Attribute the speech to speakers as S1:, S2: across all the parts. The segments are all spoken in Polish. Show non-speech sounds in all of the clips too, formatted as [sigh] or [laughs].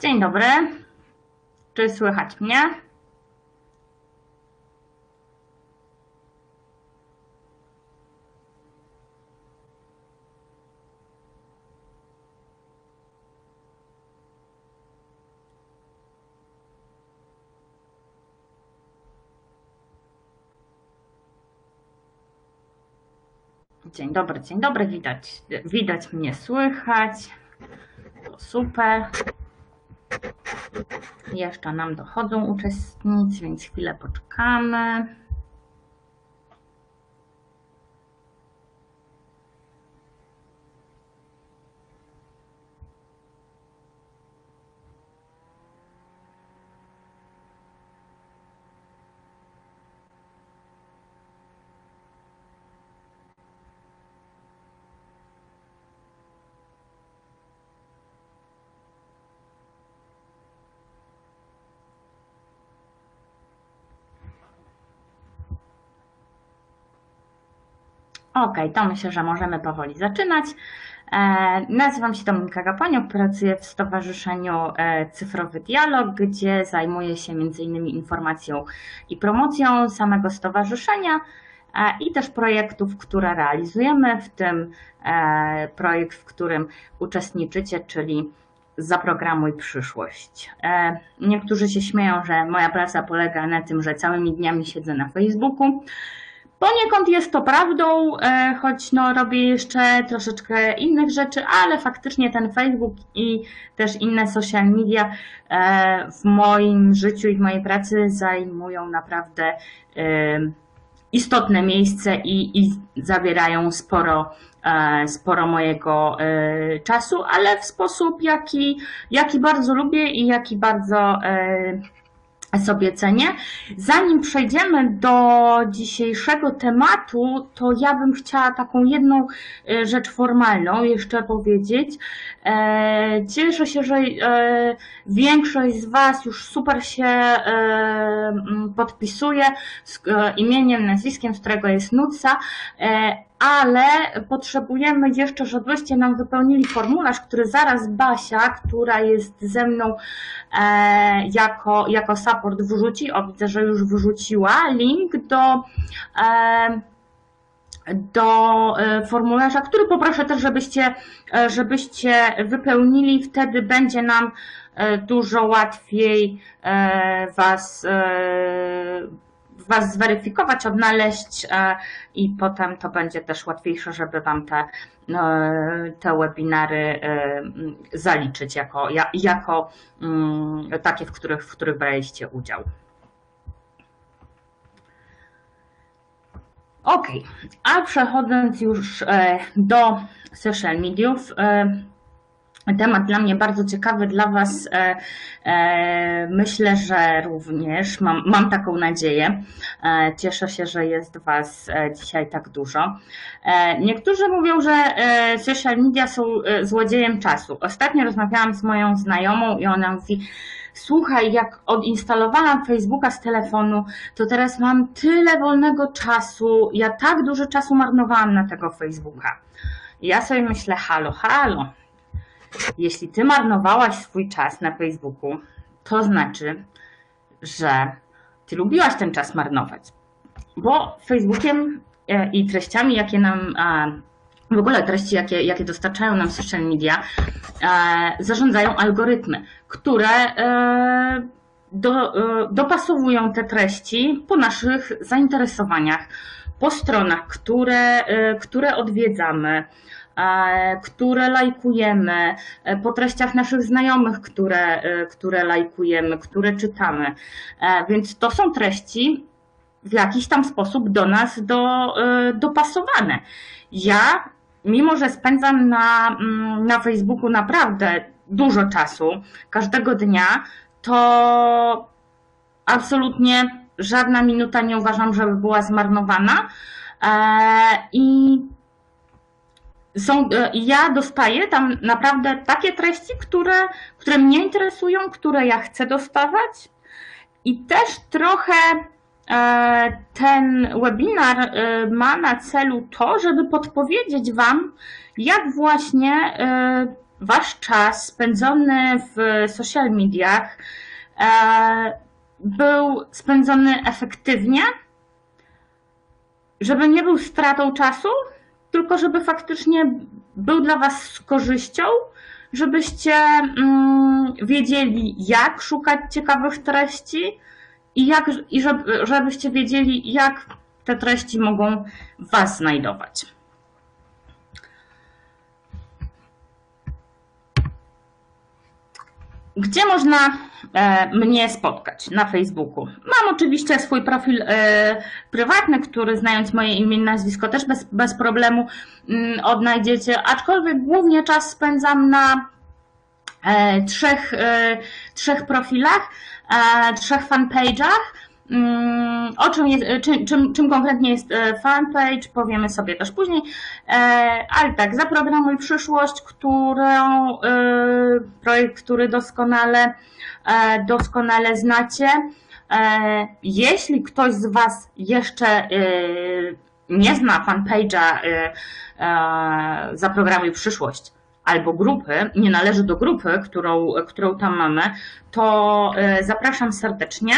S1: Dzień dobry. Czy słychać mnie? Dzień dobry, dzień dobry. Widać, widać mnie, słychać. To super. Jeszcze nam dochodzą uczestnicy, więc chwilę poczekamy. Ok, to myślę, że możemy powoli zaczynać. E, nazywam się Dominika Gaponiuk, pracuję w Stowarzyszeniu e, Cyfrowy Dialog, gdzie zajmuję się m.in. informacją i promocją samego stowarzyszenia e, i też projektów, które realizujemy, w tym projekt, w którym uczestniczycie, czyli Zaprogramuj przyszłość. Niektórzy się śmieją, że moja praca polega na tym, że całymi dniami siedzę na Facebooku. Poniekąd jest to prawdą, e, choć no, robię jeszcze troszeczkę innych rzeczy, ale faktycznie ten Facebook i też inne social media e, w moim życiu i w mojej pracy zajmują naprawdę e, istotne miejsce i, i zabierają sporo, sporo mojego czasu, ale w sposób, jaki, jaki bardzo lubię i jaki bardzo sobie cenię. Zanim przejdziemy do dzisiejszego tematu, to ja bym chciała taką jedną e, rzecz formalną jeszcze powiedzieć. E, cieszę się, że e, większość z Was już super się podpisuje z imieniem, nazwiskiem, z którego jest Nuca ale potrzebujemy jeszcze, żebyście nam wypełnili formularz, który zaraz Basia, która jest ze mną e, jako, jako support wrzuci. O, widzę, że już wrzuciła link do e, do e, formularza, który poproszę też, żebyście, e, żebyście wypełnili. Wtedy będzie nam e, dużo łatwiej Was Was zweryfikować, odnaleźć e, i potem to będzie też łatwiejsze, żeby Wam te, e, te webinary e, zaliczyć jako, jako mm, takie, w których, w których braliście udział. Ok, a przechodząc już do social mediów, Temat dla mnie bardzo ciekawy, dla Was e, e, myślę, że również mam, mam taką nadzieję. E, cieszę się, że jest Was e, dzisiaj tak dużo. E, niektórzy mówią, że e, social media są złodziejem czasu. Ostatnio rozmawiałam z moją znajomą i ona mówi, słuchaj, jak odinstalowałam Facebooka z telefonu, to teraz mam tyle wolnego czasu, ja tak dużo czasu marnowałam na tego Facebooka. Ja sobie myślę, halo, halo jeśli ty marnowałaś swój czas na Facebooku, to znaczy, że ty lubiłaś ten czas marnować. Bo Facebookiem e, i treściami, jakie nam, w ogóle treści, jakie, jakie dostarczają nam social media, e, zarządzają algorytmy, które e, do, dopasowują te treści po naszych zainteresowaniach, po stronach, które, które odwiedzamy, które lajkujemy, e, po treściach naszych znajomych, które, e, które lajkujemy, które czytamy. Więc to są treści w jakiś tam sposób do nas do, dopasowane. Ja, mimo że spędzam na, mm, na Facebooku naprawdę dużo czasu, każdego dnia, to absolutnie żadna minuta nie uważam, żeby była zmarnowana. I są, e, ja dostaję tam naprawdę takie treści, które, które mnie interesują, które ja chcę dostawać. I też trochę e, ten webinar e, ma na celu to, żeby podpowiedzieć Wam, jak właśnie wasz czas spędzony w social mediach był spędzony efektywnie, żeby nie był stratą czasu, tylko żeby faktycznie był dla Was z korzyścią, żebyście mm, wiedzieli, jak szukać ciekawych treści i, jak, i żeby, żebyście wiedzieli, jak te treści mogą Was znajdować. Gdzie można e, mnie spotkać na Facebooku? Mam oczywiście swój profil e, prywatny, który znając moje imię i nazwisko też bez, bez problemu mm, odnajdziecie, aczkolwiek głównie czas spędzam na e, trzech, trzech profilach, trzech fanpage'ach. Mm, o czym, jest, czym, czym, czym konkretnie jest e, fanpage, powiemy sobie też później. E, ale tak, zaprogramuj przyszłość, którą, e, projekt, który doskonale, doskonale znacie. Jeśli ktoś z Was jeszcze nie zna fanpage'a Zaprogramuj przyszłość, albo grupy, nie należy do grupy, którą, którą tam mamy, to e, zapraszam serdecznie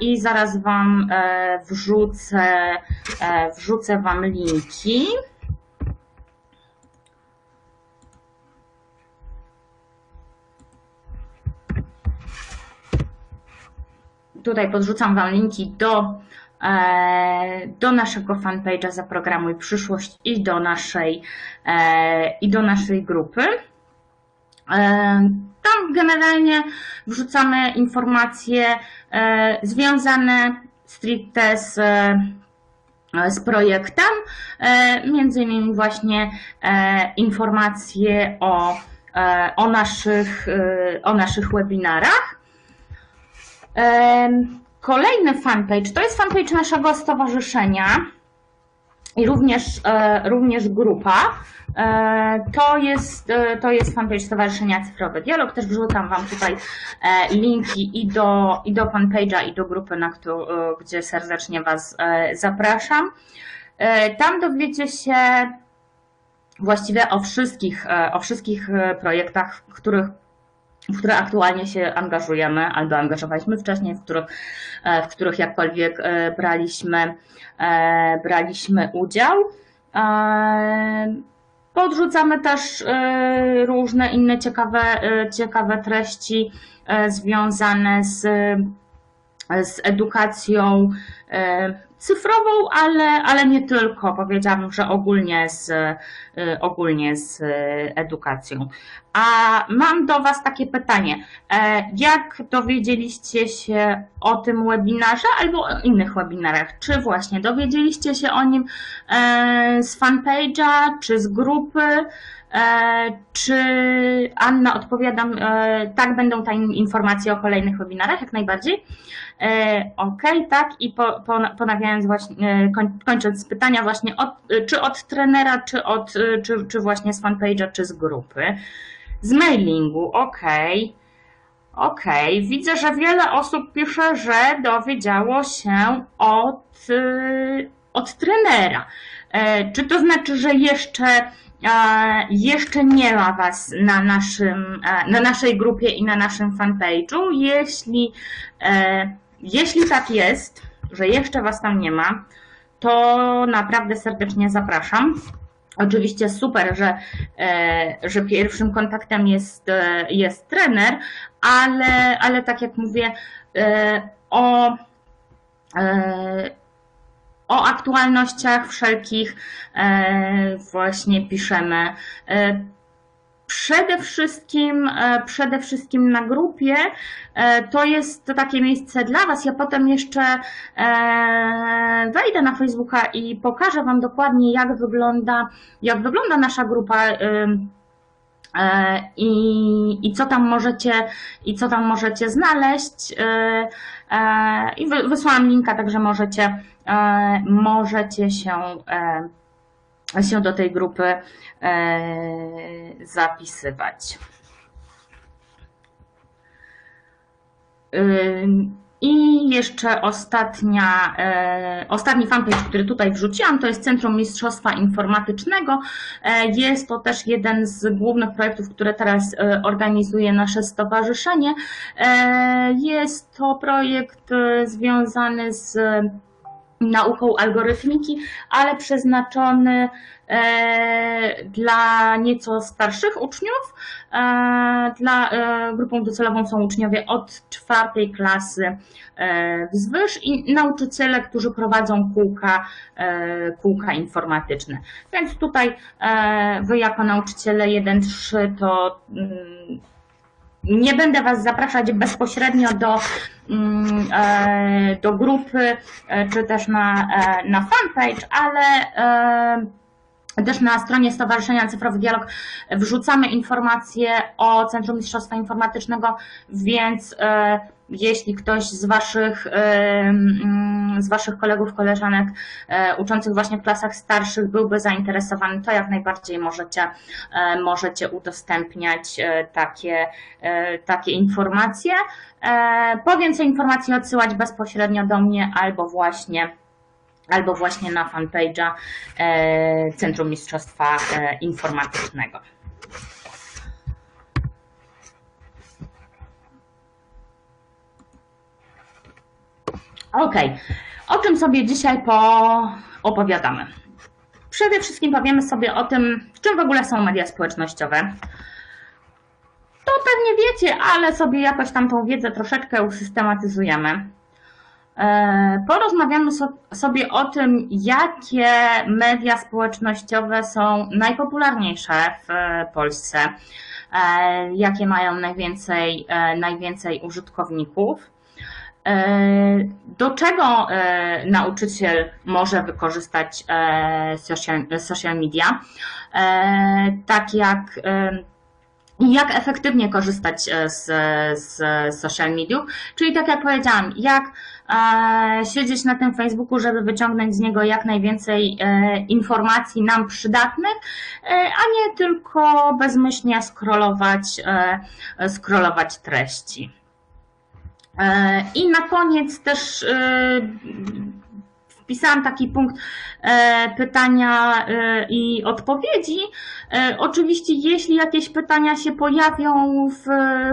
S1: i zaraz Wam e, wrzucę, e, wrzucę Wam linki. Tutaj podrzucam Wam linki do do naszego fanpage'a Zaprogramuj Przyszłość i do naszej, e, i do naszej grupy. E, tam generalnie wrzucamy informacje związane stricte z, z projektem, między innymi właśnie informacje o, o, naszych, o naszych webinarach. Kolejny fanpage to jest fanpage naszego stowarzyszenia i również, e, również grupa. E, to jest, e, to jest fanpage Stowarzyszenia Cyfrowy Dialog. Też wrzucam Wam tutaj linki i do, i do fanpage'a, i do grupy, na którą, gdzie serdecznie Was zapraszam. Tam dowiecie się właściwie o wszystkich, o wszystkich projektach, których w które aktualnie się angażujemy albo angażowaliśmy wcześniej, w których, e, w których jakkolwiek e, braliśmy, e, braliśmy udział. Podrzucamy też różne inne ciekawe, ciekawe treści związane z, z edukacją cyfrową, ale, ale nie tylko. Powiedziałabym, że ogólnie z, y, ogólnie z y, edukacją. A mam do Was takie pytanie. E, jak dowiedzieliście się o tym webinarze albo o innych webinarach? Czy właśnie dowiedzieliście się o nim e, z fanpage'a, czy z grupy? E, czy Anna odpowiadam, tak, będą tam informacje o kolejnych webinarach, jak najbardziej. E, ok, tak, i po, po, ponawiając właśnie, e, kończąc pytania właśnie, od, czy od trenera, czy, od, czy, czy właśnie z fanpage'a, czy z grupy. Z mailingu, ok. Ok, widzę, że wiele osób pisze, że dowiedziało się od, od trenera. E, czy to znaczy, że jeszcze, jeszcze nie ma Was na, naszym, na naszej grupie i na naszym fanpage'u? Jeśli jeśli tak jest, że jeszcze Was tam nie ma, to naprawdę serdecznie zapraszam. Oczywiście super, że, e, że pierwszym kontaktem jest, e, jest trener, ale, ale tak jak mówię, e, o, o aktualnościach wszelkich właśnie piszemy. Przede wszystkim, e, przede wszystkim na grupie e, to jest takie miejsce dla Was. Ja potem jeszcze e, wejdę na Facebooka i pokażę Wam dokładnie, jak wygląda, jak wygląda nasza grupa i, i co tam możecie i co tam możecie znaleźć i wysłałam linka, także możecie możecie się się do tej grupy e, zapisywać. I jeszcze ostatnia, e, ostatni fanpage, który tutaj wrzuciłam, to jest Centrum Mistrzostwa Informatycznego. E, jest to też jeden z głównych projektów, które teraz e, organizuje nasze stowarzyszenie. E, jest to projekt e, związany z nauką algorytmiki, ale przeznaczony e, dla nieco starszych uczniów. E, Dla e, grupą docelową są uczniowie od czwartej klasy wzwyż i nauczyciele, którzy prowadzą kółka, kółka informatyczne. Więc tutaj wy jako nauczyciele 1-3 to mm, nie będę Was zapraszać bezpośrednio do, mm, e, do grupy e, czy też na, e, na fanpage, ale też na stronie Stowarzyszenia Cyfrowy Dialog wrzucamy informacje o Centrum Mistrzostwa Informatycznego, więc e, jeśli ktoś z Waszych, e, z waszych kolegów, koleżanek e, uczących właśnie w klasach starszych byłby zainteresowany, to jak najbardziej możecie, możecie udostępniać takie, takie informacje. Po więcej informacji odsyłać bezpośrednio do mnie albo właśnie albo właśnie na fanpage'a e, Centrum Mistrzostwa e, Informatycznego. Ok, o czym sobie dzisiaj poopowiadamy? Przede wszystkim powiemy sobie o tym, czym w ogóle są media społecznościowe. To pewnie wiecie, ale sobie jakoś tam tą wiedzę troszeczkę usystematyzujemy. E, Porozmawiamy so, sobie o tym, jakie media społecznościowe są najpopularniejsze w e, Polsce, e, jakie mają najwięcej, najwięcej użytkowników. Do czego nauczyciel może wykorzystać social, media? Tak jak jak efektywnie korzystać z, z social mediów. Czyli tak jak powiedziałam, jak siedzieć na tym Facebooku, żeby wyciągnąć z niego jak najwięcej e, informacji nam przydatnych, e, a nie tylko bezmyślnie scrollować, e, scrollować treści. E, I na koniec też e, wpisałam taki punkt e, pytania e, i odpowiedzi. E, Oczywiście, jeśli jakieś pytania się pojawią w,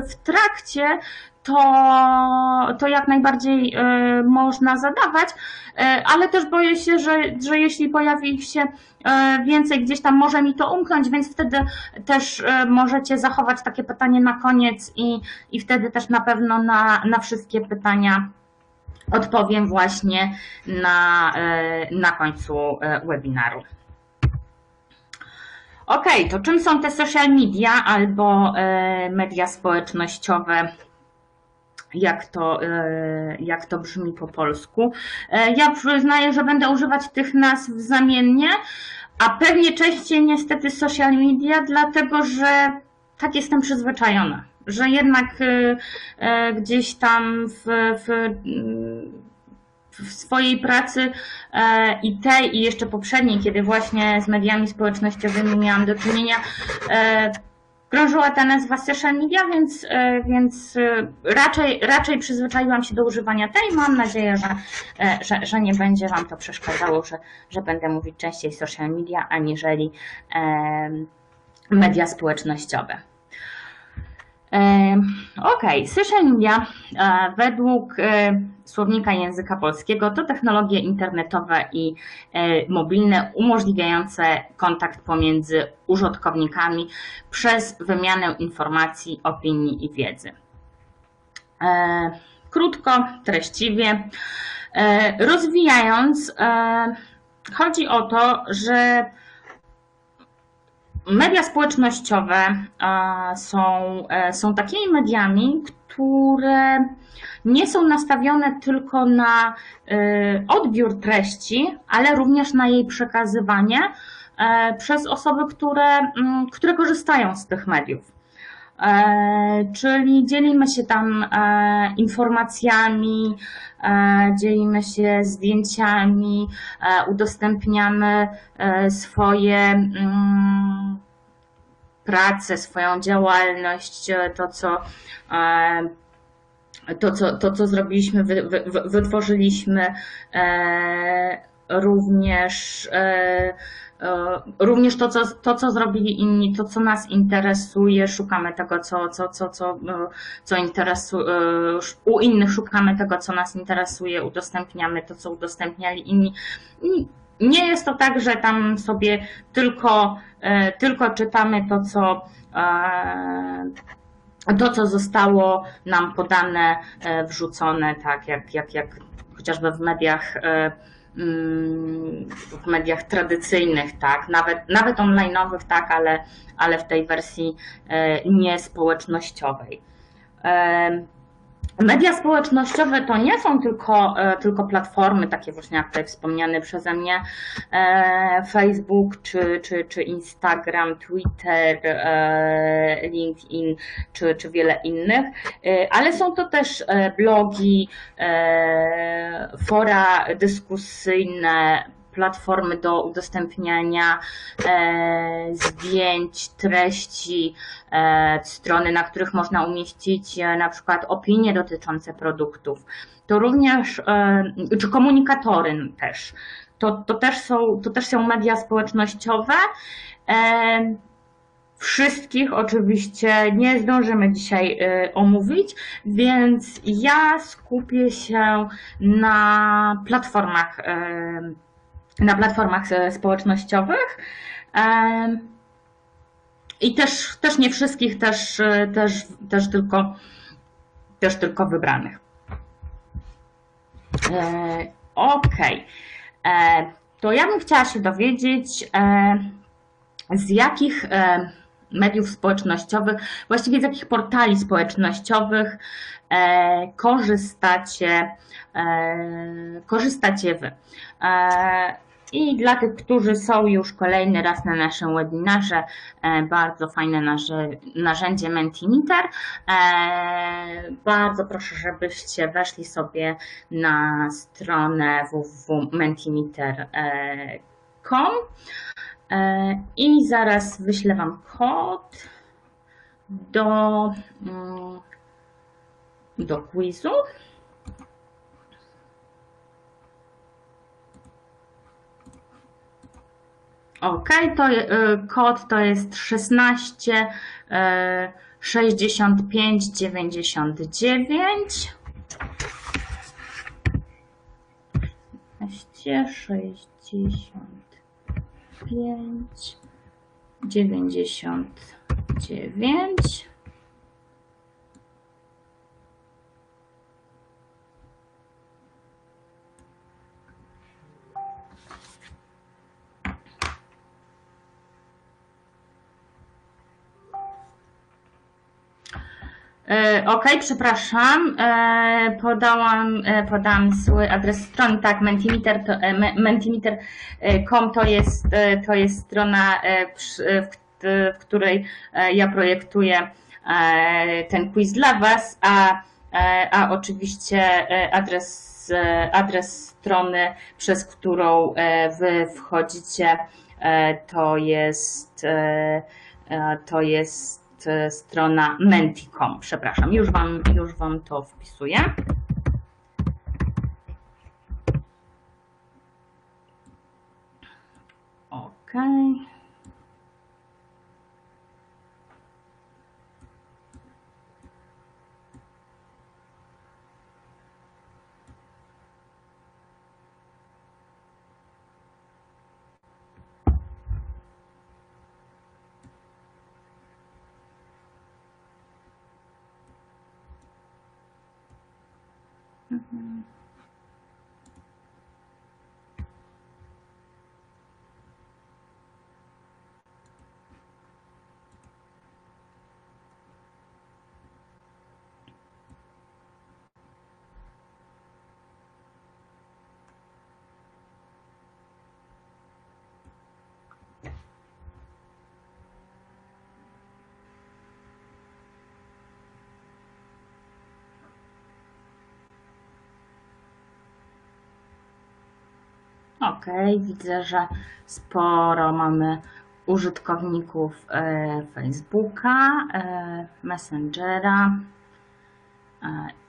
S1: w trakcie, to, to jak najbardziej e, można zadawać, e, ale też boję się, że, że jeśli pojawi się e, więcej gdzieś tam, może mi to umknąć, więc wtedy też możecie zachować takie pytanie na koniec i, i wtedy też na pewno na, na wszystkie pytania odpowiem właśnie na, na końcu webinaru. Ok, to czym są te social media albo media społecznościowe? Jak to, e, jak to brzmi po polsku? E, Ja przyznaję, że będę używać tych nazw zamiennie, a pewnie częściej niestety social media, dlatego że tak jestem przyzwyczajona, że jednak e, gdzieś tam w, w, w swojej pracy i tej, i jeszcze poprzedniej, kiedy właśnie z mediami społecznościowymi miałam do czynienia, krążyła ta nazwa social media, więc, e, więc e, raczej, raczej przyzwyczaiłam się do używania tej. Mam nadzieję, że, e, że, że nie będzie Wam to przeszkadzało, że, że będę mówić częściej social media, aniżeli media społecznościowe. Ok, social media e, według e, słownika języka polskiego to technologie internetowe i e, mobilne umożliwiające kontakt pomiędzy użytkownikami przez wymianę informacji, opinii i wiedzy. Krótko, treściwie, rozwijając, chodzi o to, że Media społecznościowe e, są, e, są takimi mediami, które nie są nastawione tylko na e, odbiór treści, ale również na jej przekazywanie przez osoby, które, które korzystają z tych mediów. Czyli dzielimy się tam informacjami, dzielimy się zdjęciami, udostępniamy swoje mm, pracę, swoją działalność, to co to, co, to, co zrobiliśmy, wy, wy, wytworzyliśmy e, również, e, e, również to co, to, co zrobili inni, to, co nas interesuje, szukamy tego, co, co, co, co, e, co interesuje, u innych szukamy tego, co nas interesuje, udostępniamy to, co udostępniali inni. Nie jest to tak, że tam sobie tylko, tylko czytamy to, co to, co zostało nam podane, wrzucone, tak jak, jak, jak chociażby w mediach w mediach tradycyjnych, tak, nawet, nawet online'owych, tak, ale, ale w tej wersji e, niespołecznościowej. Media społecznościowe to nie są tylko, e, tylko platformy, takie właśnie jak tutaj wspomniane przeze mnie, e, Facebook czy, czy, czy Instagram, Twitter, e, LinkedIn czy, czy wiele innych, ale są to też blogi, fora dyskusyjne, platformy do udostępniania e, zdjęć, treści, e, strony, na których można umieścić e, na przykład opinie dotyczące produktów. To również, czy komunikatory też. To, to, też są, to też są media społecznościowe. Wszystkich oczywiście nie zdążymy dzisiaj omówić, więc ja skupię się na platformach na platformach e, społecznościowych. I też, też nie wszystkich, też, e, też, też, tylko, też tylko wybranych. E, ok. To ja bym chciała się dowiedzieć, z jakich mediów społecznościowych, właściwie z jakich portali społecznościowych korzystacie, korzystacie Wy. I dla tych, którzy są już kolejny raz na naszym webinarze, e, bardzo fajne narzędzie Mentimeter. E, bardzo proszę, żebyście weszli sobie na stronę www.mentimeter.com e, i zaraz wyślę Wam kod do, mm, do quizu. Ok, to y, kod to jest 16 65 99. 16 65 99 ok, przepraszam. E, podałam, e, podałam swój adres strony. Tak, mentimeter.com to jest, to jest strona, w której ja projektuję ten quiz dla Was, a, a oczywiście adres, adres strony, przez którą Wy wchodzicie, to jest, to jest E, strona menti.com. Przepraszam, już wam, już wam to wpisuję. OK. Mhm. Ok, widzę, że sporo mamy użytkowników e, Facebooka, e, Messengera.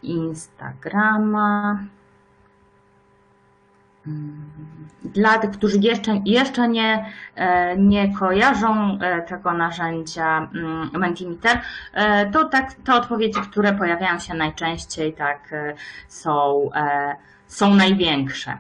S1: Instagrama. Dla tych, którzy jeszcze, jeszcze nie, e, nie kojarzą e, tego narzędzia mm, Mentimeter, e, to tak, te odpowiedzi, które pojawiają się najczęściej, tak, są, są największe.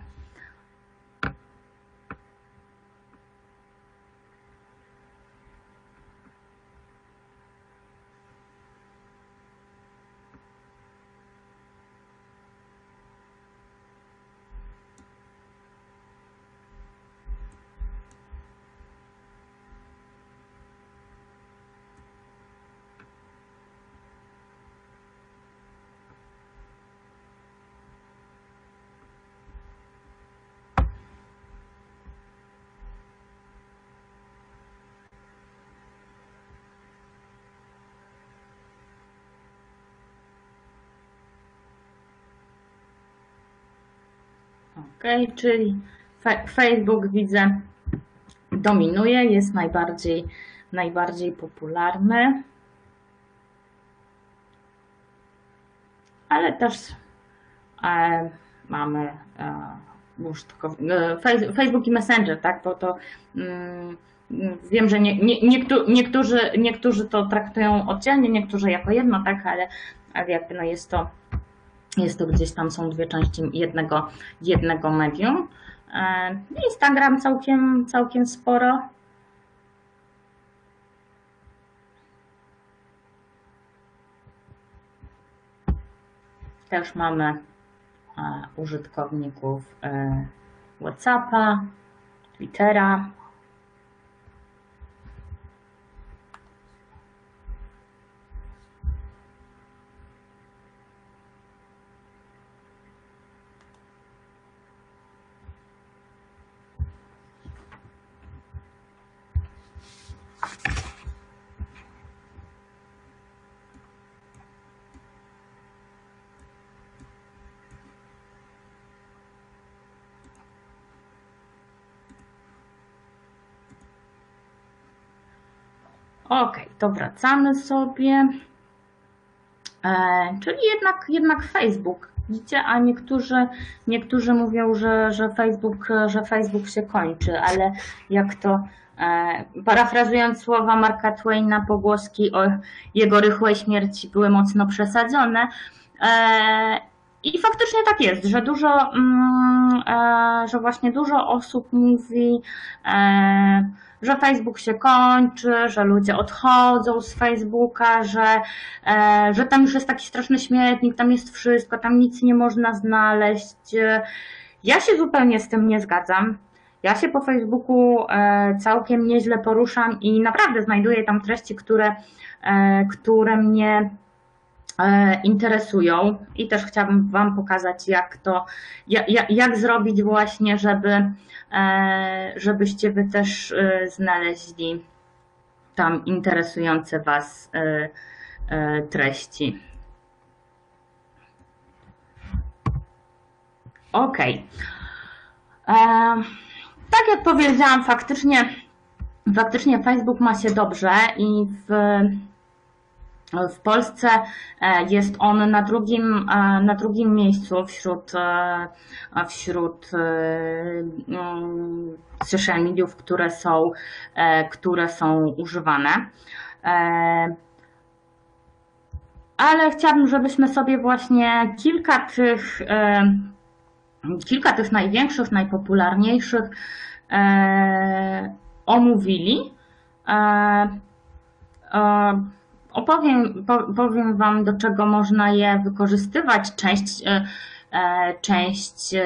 S1: Ok, czyli Facebook widzę dominuje, jest najbardziej, najbardziej popularny. Ale też e, mamy e, Facebook i Messenger, tak? Bo to mm, wiem, że nie, nie, niektórzy, niektórzy to traktują oddzielnie, niektórzy jako jedno, tak? Ale, ale jakby no jest to jest to gdzieś tam, są dwie części jednego, jednego medium. E, Instagram całkiem, całkiem sporo. Też mamy e, użytkowników e, WhatsAppa, Twittera, Ok, to wracamy sobie. E, czyli jednak, jednak Facebook. Widzicie, a niektórzy, niektórzy mówią, że, że, Facebook, że Facebook się kończy, ale jak to e, parafrazując słowa Marka Twaina, pogłoski o jego rychłej śmierci były mocno przesadzone. E, I faktycznie tak jest, że dużo, mm, e, że właśnie dużo osób mówi, e, że Facebook się kończy, że ludzie odchodzą z Facebooka, że, e, że tam już jest taki straszny śmietnik, tam jest wszystko, tam nic nie można znaleźć. Ja się zupełnie z tym nie zgadzam. Ja się po Facebooku całkiem nieźle poruszam i naprawdę znajduję tam treści, które, które mnie interesują i też chciałabym Wam pokazać, jak to, jak, jak zrobić właśnie, żeby, E, żebyście Wy też e, znaleźli tam interesujące Was e, treści. Ok. Tak jak powiedziałam, faktycznie, faktycznie Facebook ma się dobrze i w w Polsce e, jest on na drugim, e, na drugim miejscu wśród, e, wśród mm, social mediów, które są, które są używane. Ale chciałabym, żebyśmy sobie właśnie kilka tych, kilka tych największych, najpopularniejszych omówili opowiem powiem Wam, do czego można je wykorzystywać. Część, e, e, część e,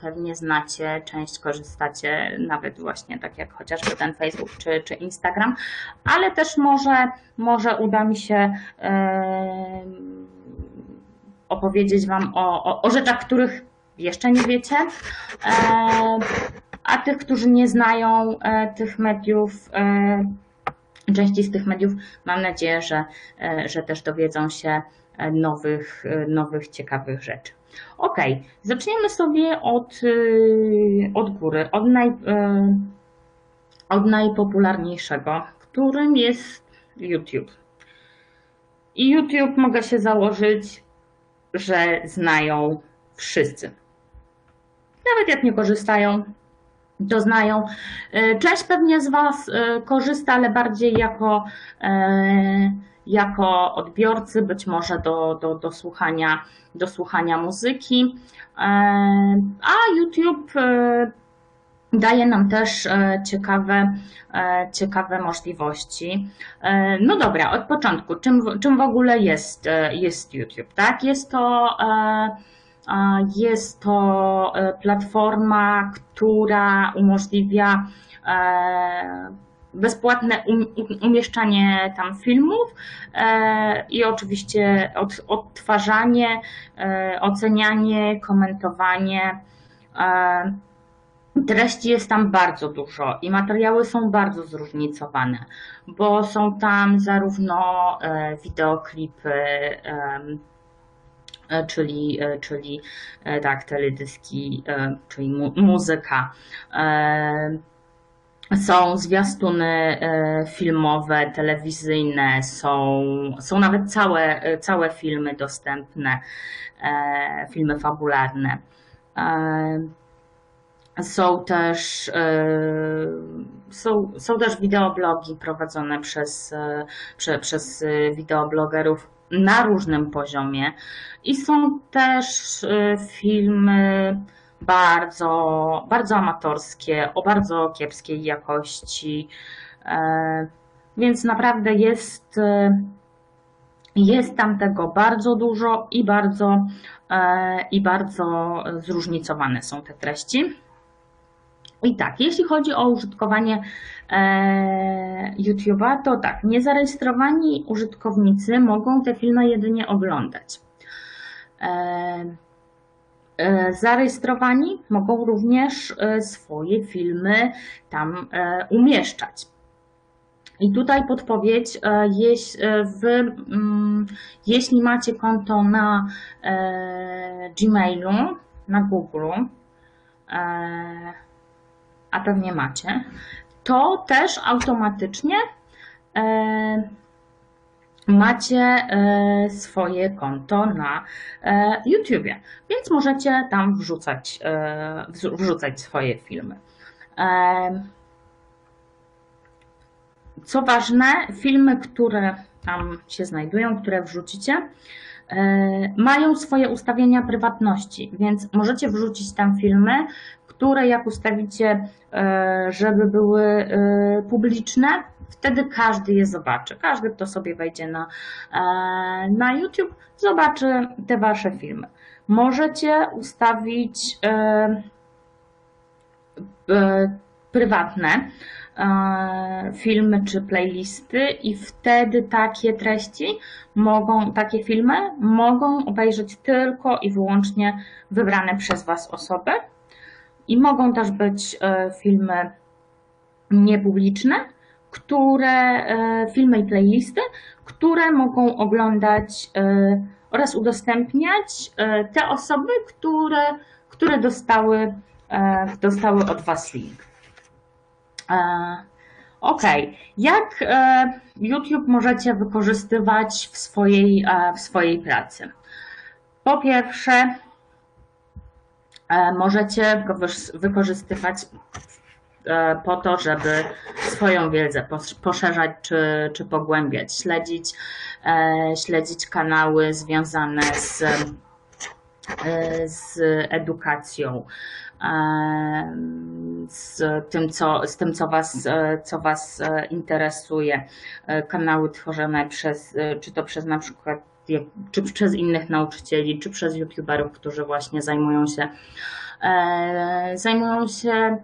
S1: pewnie znacie, część korzystacie, nawet właśnie tak jak chociażby ten Facebook czy, czy Instagram, ale też może, może uda mi się opowiedzieć Wam o, o, o rzeczach, których jeszcze nie wiecie. A tych, którzy nie znają tych mediów, części z tych mediów mam nadzieję, że, e, że też dowiedzą się e, nowych, e, nowych ciekawych rzeczy. Ok, zaczniemy sobie od, od góry, od, naj, od najpopularniejszego, którym jest YouTube. I YouTube mogę się założyć, że znają wszyscy. Nawet jak nie korzystają, to znają. E, część pewnie z Was e, korzysta, ale bardziej jako, e, jako odbiorcy, być może do, do, do, słuchania, do słuchania muzyki. A YouTube daje nam też ciekawe, ciekawe możliwości. No dobra, od początku, czym, czym w ogóle jest, jest YouTube? Tak? Jest to jest to e, platforma, która umożliwia e, bezpłatne um, umieszczanie tam filmów e, i oczywiście odtwarzanie, ocenianie, komentowanie. Treści jest tam bardzo dużo i materiały są bardzo zróżnicowane, bo są tam zarówno wideoklipy, czyli, e, czyli e, tak, teledyski, czyli mu muzyka. Są zwiastuny filmowe, telewizyjne, są, są nawet całe, całe filmy dostępne, filmy fabularne. Są też, są, są też wideoblogi prowadzone przez, prze, przez wideoblogerów na różnym poziomie. I są też y, filmy bardzo, bardzo amatorskie, o bardzo kiepskiej jakości. E, więc naprawdę jest, y, jest tam tego bardzo dużo i bardzo, e, i bardzo zróżnicowane są te treści. I tak, jeśli chodzi o użytkowanie e, YouTube'a, to tak, niezarejestrowani użytkownicy mogą te filmy jedynie oglądać. E, e, zarejestrowani mogą również swoje filmy tam umieszczać. I tutaj podpowiedź, jeś, wy, mm, jeśli macie konto na Gmailu, na Google, a pewnie macie, to też automatycznie e, macie e, swoje konto na e, YouTubie, więc możecie tam wrzucać, wrzucać swoje filmy. Co ważne, filmy, które tam się znajdują, które wrzucicie, mają swoje ustawienia prywatności, więc możecie wrzucić tam filmy, które jak ustawicie, e, żeby były e, publiczne, wtedy każdy je zobaczy. Każdy, kto sobie wejdzie na, e, na YouTube, zobaczy te Wasze filmy. Możecie ustawić prywatne filmy czy playlisty i wtedy takie treści mogą, takie filmy mogą obejrzeć tylko i wyłącznie wybrane przez Was osoby. I mogą też być e, filmy niepubliczne, które, e, filmy i playlisty, które mogą oglądać e, oraz udostępniać te osoby, które, które dostały, dostały od Was link. Ok, jak YouTube możecie wykorzystywać w swojej, w swojej pracy? Po pierwsze, możecie go wykorzystywać e, po to, żeby swoją wiedzę poszerzać czy, czy pogłębiać, śledzić, e, śledzić kanały związane z, z edukacją, z tym, co, z tym co, was, co Was interesuje. Kanały tworzone przez, czy to przez na przykład czy przez innych nauczycieli, czy przez youtuberów, którzy właśnie zajmują się, e, zajmują się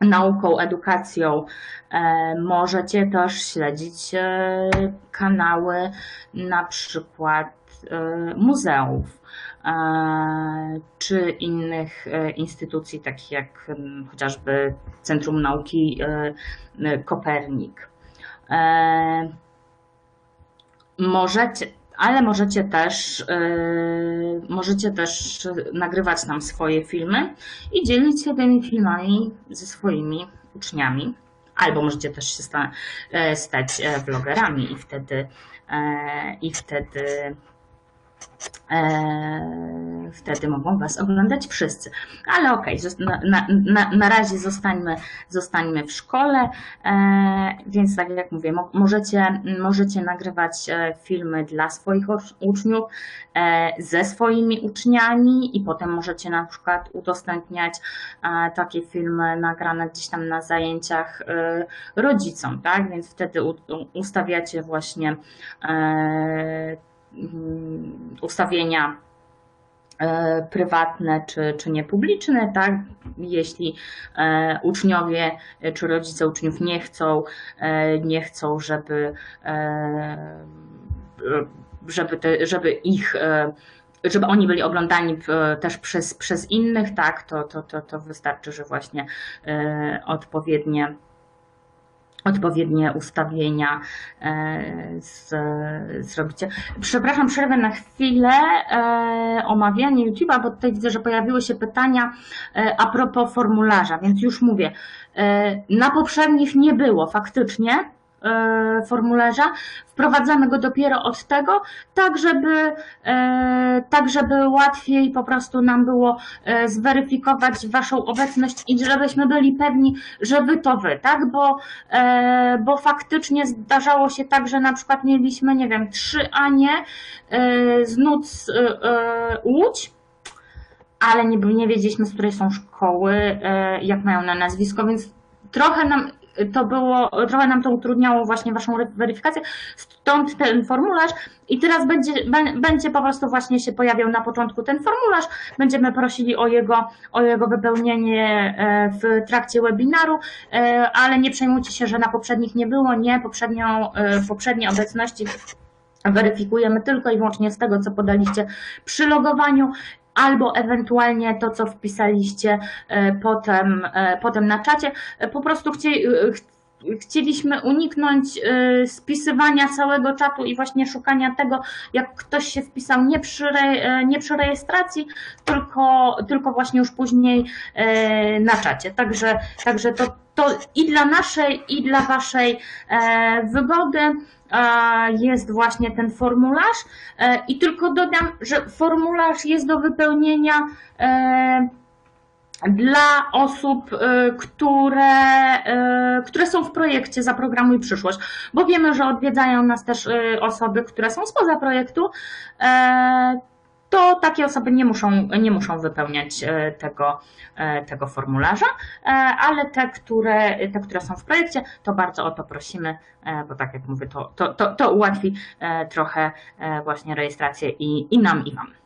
S1: nauką, edukacją. E, możecie też śledzić e, kanały na przykład muzeów czy innych instytucji, takich jak chociażby Centrum Nauki Kopernik. Możecie, ale możecie też, yy, możecie też nagrywać nam swoje filmy i dzielić się tymi filmami ze swoimi uczniami. Albo możecie też się sta, e, stać e, vlogerami i wtedy, e, i wtedy E, wtedy mogą Was oglądać wszyscy. Ale okej, okay, na, na, na razie zostańmy, zostańmy w szkole, e, więc tak jak mówię, możecie, możecie nagrywać e, filmy dla swoich uczniów, ze swoimi uczniami i potem możecie na przykład udostępniać takie filmy nagrane gdzieś tam na zajęciach rodzicom, tak? Więc wtedy ustawiacie właśnie ustawienia e, prywatne czy, czy niepubliczne, tak? Jeśli e, uczniowie czy rodzice uczniów nie chcą, e, nie chcą, żeby, żeby, te, żeby ich żeby oni byli oglądani też przez, przez innych, tak, to, to, to, to wystarczy, że właśnie odpowiednie odpowiednie ustawienia e, z, zrobicie. Przepraszam, przerwę na chwilę e, omawianie YouTube'a, bo tutaj widzę, że pojawiły się pytania e, a propos formularza, więc już mówię. Na poprzednich nie było faktycznie, formularza. Wprowadzamy go dopiero od tego, tak żeby, e, tak żeby łatwiej po prostu nam było e, zweryfikować Waszą obecność i żebyśmy byli pewni, że Wy to Wy, tak? Bo, bo faktycznie zdarzało się tak, że na przykład mieliśmy, nie wiem, trzy Anie z NUC Łódź, ale nie, nie wiedzieliśmy, z której są szkoły, jak mają na nazwisko, więc trochę nam to było, trochę nam to utrudniało właśnie Waszą weryfikację, stąd ten formularz. I teraz będzie, będzie po prostu właśnie się pojawiał na początku ten formularz, będziemy prosili o jego, o jego wypełnienie e, w trakcie webinaru, e, ale nie przejmujcie się, że na poprzednich nie było, nie, poprzednią, e, poprzednie obecności weryfikujemy tylko i wyłącznie z tego, co podaliście przy logowaniu albo ewentualnie to, co wpisaliście e, potem, e, potem na czacie. E, po prostu chcieli, chcieliśmy uniknąć spisywania całego czatu i właśnie szukania tego, jak ktoś się wpisał nie przy, nie przy rejestracji, tylko, tylko właśnie już później na czacie. Także, także to, to i dla naszej, i dla Waszej wygody jest właśnie ten formularz e, i tylko dodam, że formularz jest do wypełnienia e, dla osób, e, które, które są w projekcie Zaprogramuj Przyszłość, bo wiemy, że odwiedzają nas też osoby, które są spoza projektu, to takie osoby nie muszą, nie muszą wypełniać e, tego, e, tego formularza, e, ale te które, te, które są w projekcie, to bardzo o to prosimy, bo tak jak mówię, to, to, to, to ułatwi trochę właśnie rejestrację i, i nam, i Wam.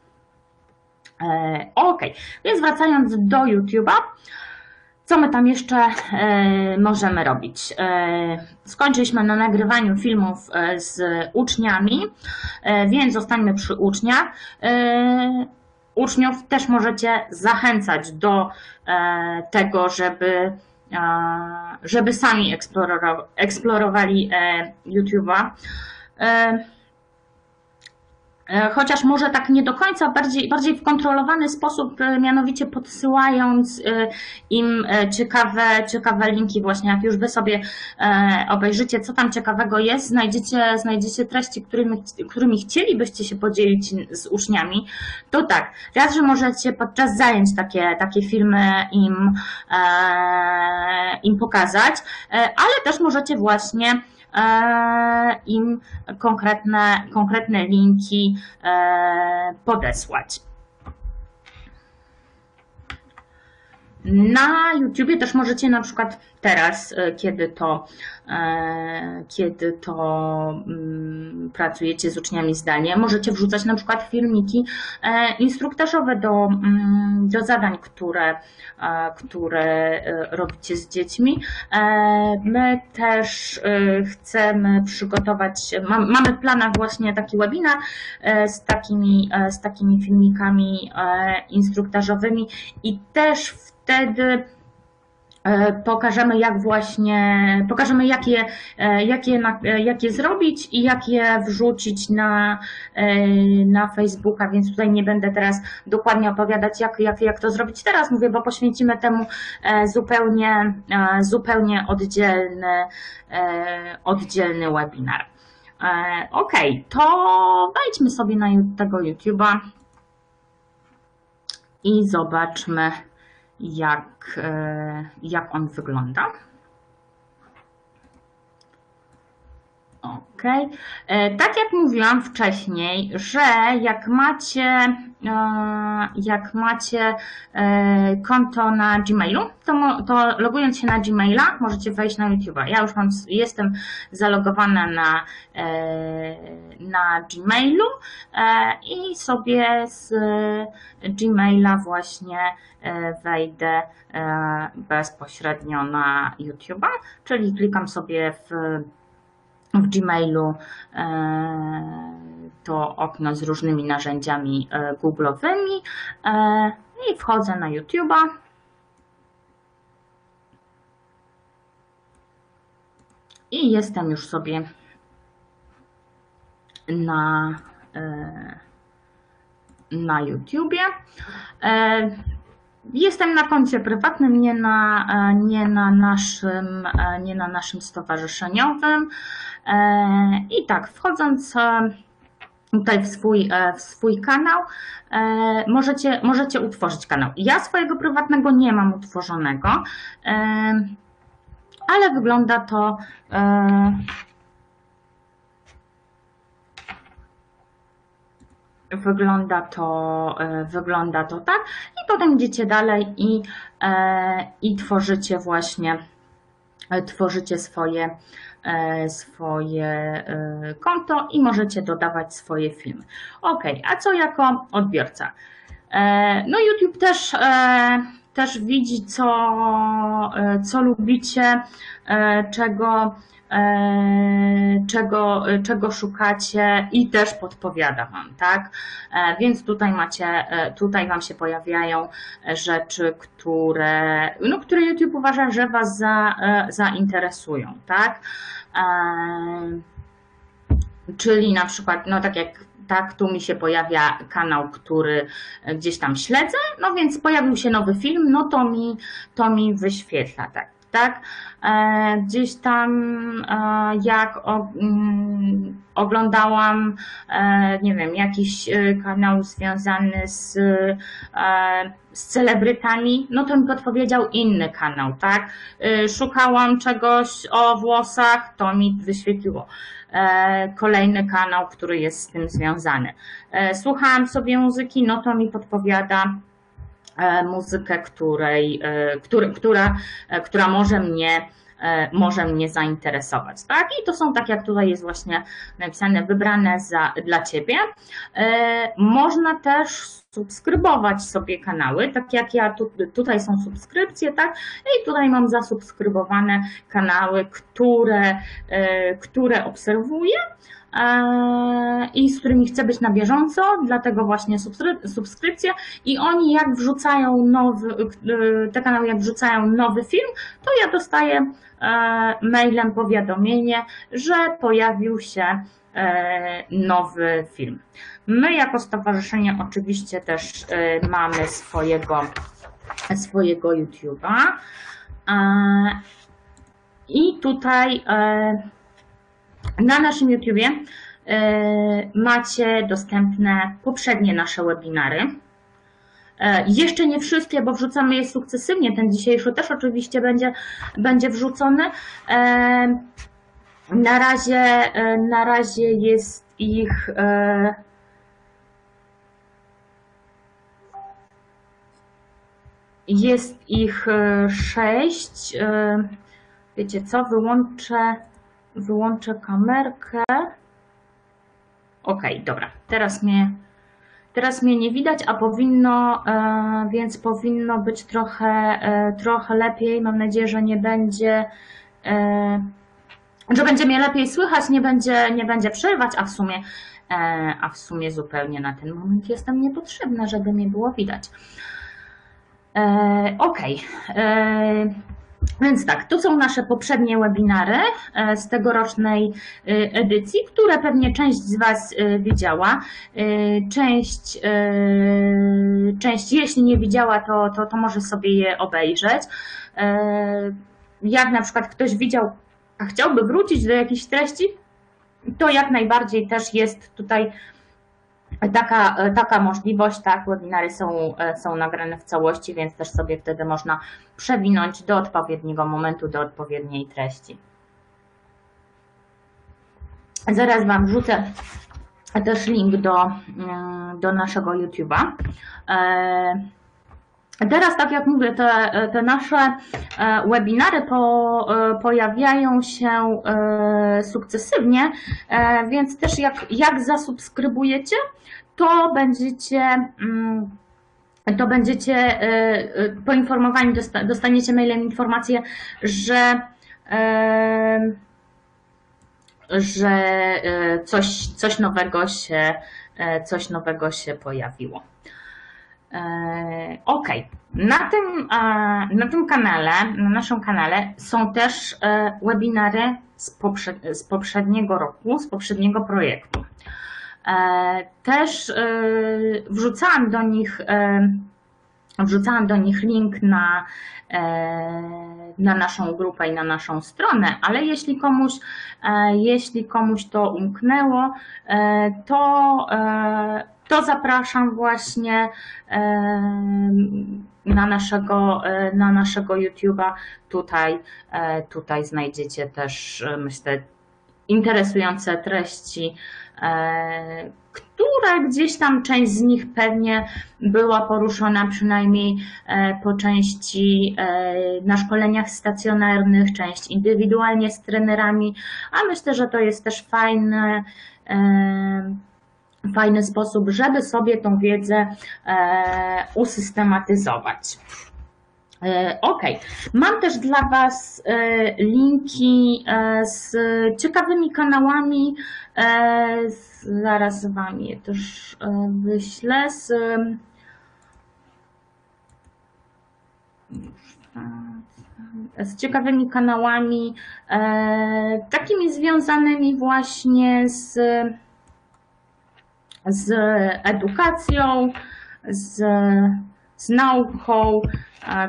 S1: Ok, więc wracając do YouTube'a, co my tam jeszcze e, możemy robić? E, skończyliśmy na nagrywaniu filmów e, z uczniami, więc zostańmy przy uczniach. Uczniów też możecie zachęcać do tego, żeby, żeby sami eksplorowali YouTube'a. E, chociaż może tak nie do końca, bardziej, bardziej w kontrolowany sposób, e, mianowicie podsyłając e, im ciekawe, ciekawe linki, właśnie jak już Wy sobie obejrzycie, co tam ciekawego jest, znajdziecie, znajdziecie treści, którymi, którymi chcielibyście się podzielić z uczniami, to tak, raz, że możecie podczas zajęć takie, takie filmy im, im pokazać, ale też możecie właśnie E, im konkretne, konkretne linki e, podesłać. Na YouTubie też możecie na przykład teraz, e, kiedy to, e, kiedy to mm, pracujecie z uczniami zdalnie, możecie wrzucać na przykład filmiki e, instruktażowe do, mm, do zadań, które, które robicie z dziećmi. My też chcemy przygotować, mamy w planach właśnie taki webinar z takimi, z takimi filmikami instruktażowymi i też wtedy e, pokażemy jak właśnie, pokażemy jak je, e, jak je, e, jak je zrobić i jak je wrzucić na, na Facebooka, więc tutaj nie będę teraz dokładnie opowiadać jak, jak, jak to zrobić teraz, mówię, bo poświęcimy temu zupełnie, zupełnie oddzielny, oddzielny webinar. E, ok, to wejdźmy sobie na tego YouTube'a i zobaczmy, jak, e, jak on wygląda. Ok. Tak jak mówiłam wcześniej, że jak macie, e, jak macie e, konto na Gmailu, to, to logując się na Gmaila możecie wejść na YouTube'a. Ja już mam, jestem zalogowana na, na Gmailu i sobie z Gmaila właśnie wejdę bezpośrednio na YouTube'a, czyli klikam sobie w w Gmailu e, to okno z różnymi narzędziami e, Google'owymi e, i wchodzę na YouTube'a. I jestem już sobie na, na YouTubie. Jestem na koncie prywatnym, nie na, nie na, naszym, nie na naszym stowarzyszeniowym. E, I tak, wchodząc e, tutaj w swój, e, w swój kanał, możecie, możecie utworzyć kanał. Ja swojego prywatnego nie mam utworzonego, ale wygląda to wygląda to, wygląda to tak i potem idziecie dalej i, i tworzycie właśnie tworzycie swoje swoje e, konto i możecie dodawać swoje filmy. Ok, a co jako odbiorca? E, no YouTube też, też widzi, co, co lubicie, czego, czego, czego szukacie i też podpowiada Wam, tak? Więc tutaj macie, tutaj Wam się pojawiają rzeczy, które, no, które YouTube uważa, że Was za, zainteresują, tak? Czyli na przykład, no tak jak tak, tu mi się pojawia kanał, który gdzieś tam śledzę, no więc pojawił się nowy film, no to mi, to mi wyświetla, tak, tak. E, gdzieś tam e, jak mm, oglądałam, e, nie wiem, jakiś kanał związany z, z celebrytami, no to mi podpowiedział inny kanał, tak? Szukałam czegoś o włosach, to mi wyświetliło kolejny kanał, który jest z tym związany. Słuchałam sobie muzyki, no to mi podpowiada muzykę, której, który, która, która może mnie E, może mnie zainteresować. Tak? I to są, tak jak tutaj jest właśnie napisane, wybrane za, dla Ciebie. E, można też subskrybować sobie kanały, tak jak ja tu, tutaj są subskrypcje, tak? I tutaj mam zasubskrybowane kanały, które, e, które obserwuję i z którymi chcę być na bieżąco, dlatego właśnie subskrypcja i oni jak wrzucają nowy, te kanały jak wrzucają nowy film, to ja dostaję E, mailem powiadomienie, że pojawił się e, nowy film. My jako stowarzyszenie oczywiście też e, mamy swojego, swojego YouTube'a. I tutaj na naszym YouTubie macie dostępne poprzednie nasze webinary. E, jeszcze nie wszystkie, bo wrzucamy je sukcesywnie. Ten dzisiejszy też oczywiście będzie, będzie wrzucony. E, na razie, e, na razie jest ich jest ich sześć. Wiecie co? Wyłączę, wyłączę kamerkę. Ok, dobra. Teraz mnie Teraz mnie nie widać, a powinno, e, więc powinno być trochę, e, trochę lepiej. Mam nadzieję, że nie będzie, e, że będzie mnie lepiej słychać, nie będzie, nie będzie przerywać, a w sumie, a w sumie zupełnie na ten moment jestem niepotrzebna, żeby mnie było widać. Ok. Więc tak, tu są nasze poprzednie webinary e, z tegorocznej e, edycji, które pewnie część z Was e, widziała. Część, część jeśli nie widziała, to, to, to może sobie je obejrzeć. Jak na przykład ktoś widział, a chciałby wrócić do jakichś treści, to jak najbardziej też jest tutaj taka, taka możliwość, tak, webinary są, są nagrane w całości, więc też sobie wtedy można przewinąć do odpowiedniego momentu, do odpowiedniej treści. Zaraz Wam wrzucę też link do, mm, do naszego YouTube'a. E, teraz, tak jak mówię, te, te nasze e, webinary po, e, pojawiają się sukcesywnie, więc też jak, jak zasubskrybujecie, to będziecie mm, to będziecie poinformowani, dostaniecie mailem informację, że że e, coś, coś, nowego, się, e, coś nowego się pojawiło. E, ok, na tym, na tym kanale, na naszym kanale są też webinary z, poprzedniego roku, z poprzedniego projektu. Też wrzucałam do nich Wrzucałam do nich link na, e, na naszą grupę i na naszą stronę, ale jeśli komuś, e, jeśli komuś to umknęło, e, to, to zapraszam właśnie na naszego, na naszego YouTube'a. Tutaj, tutaj znajdziecie też, myślę, interesujące treści które gdzieś tam część z nich pewnie była poruszona przynajmniej e, po części e, na szkoleniach stacjonarnych, część indywidualnie z trenerami, a myślę, że to jest też fajne e, fajny sposób, żeby sobie tą wiedzę usystematyzować. Ok, mam też dla Was linki z ciekawymi kanałami, zaraz Wam je też wyślę z z ciekawymi kanałami, takimi związanymi właśnie z, z edukacją, z, z nauką,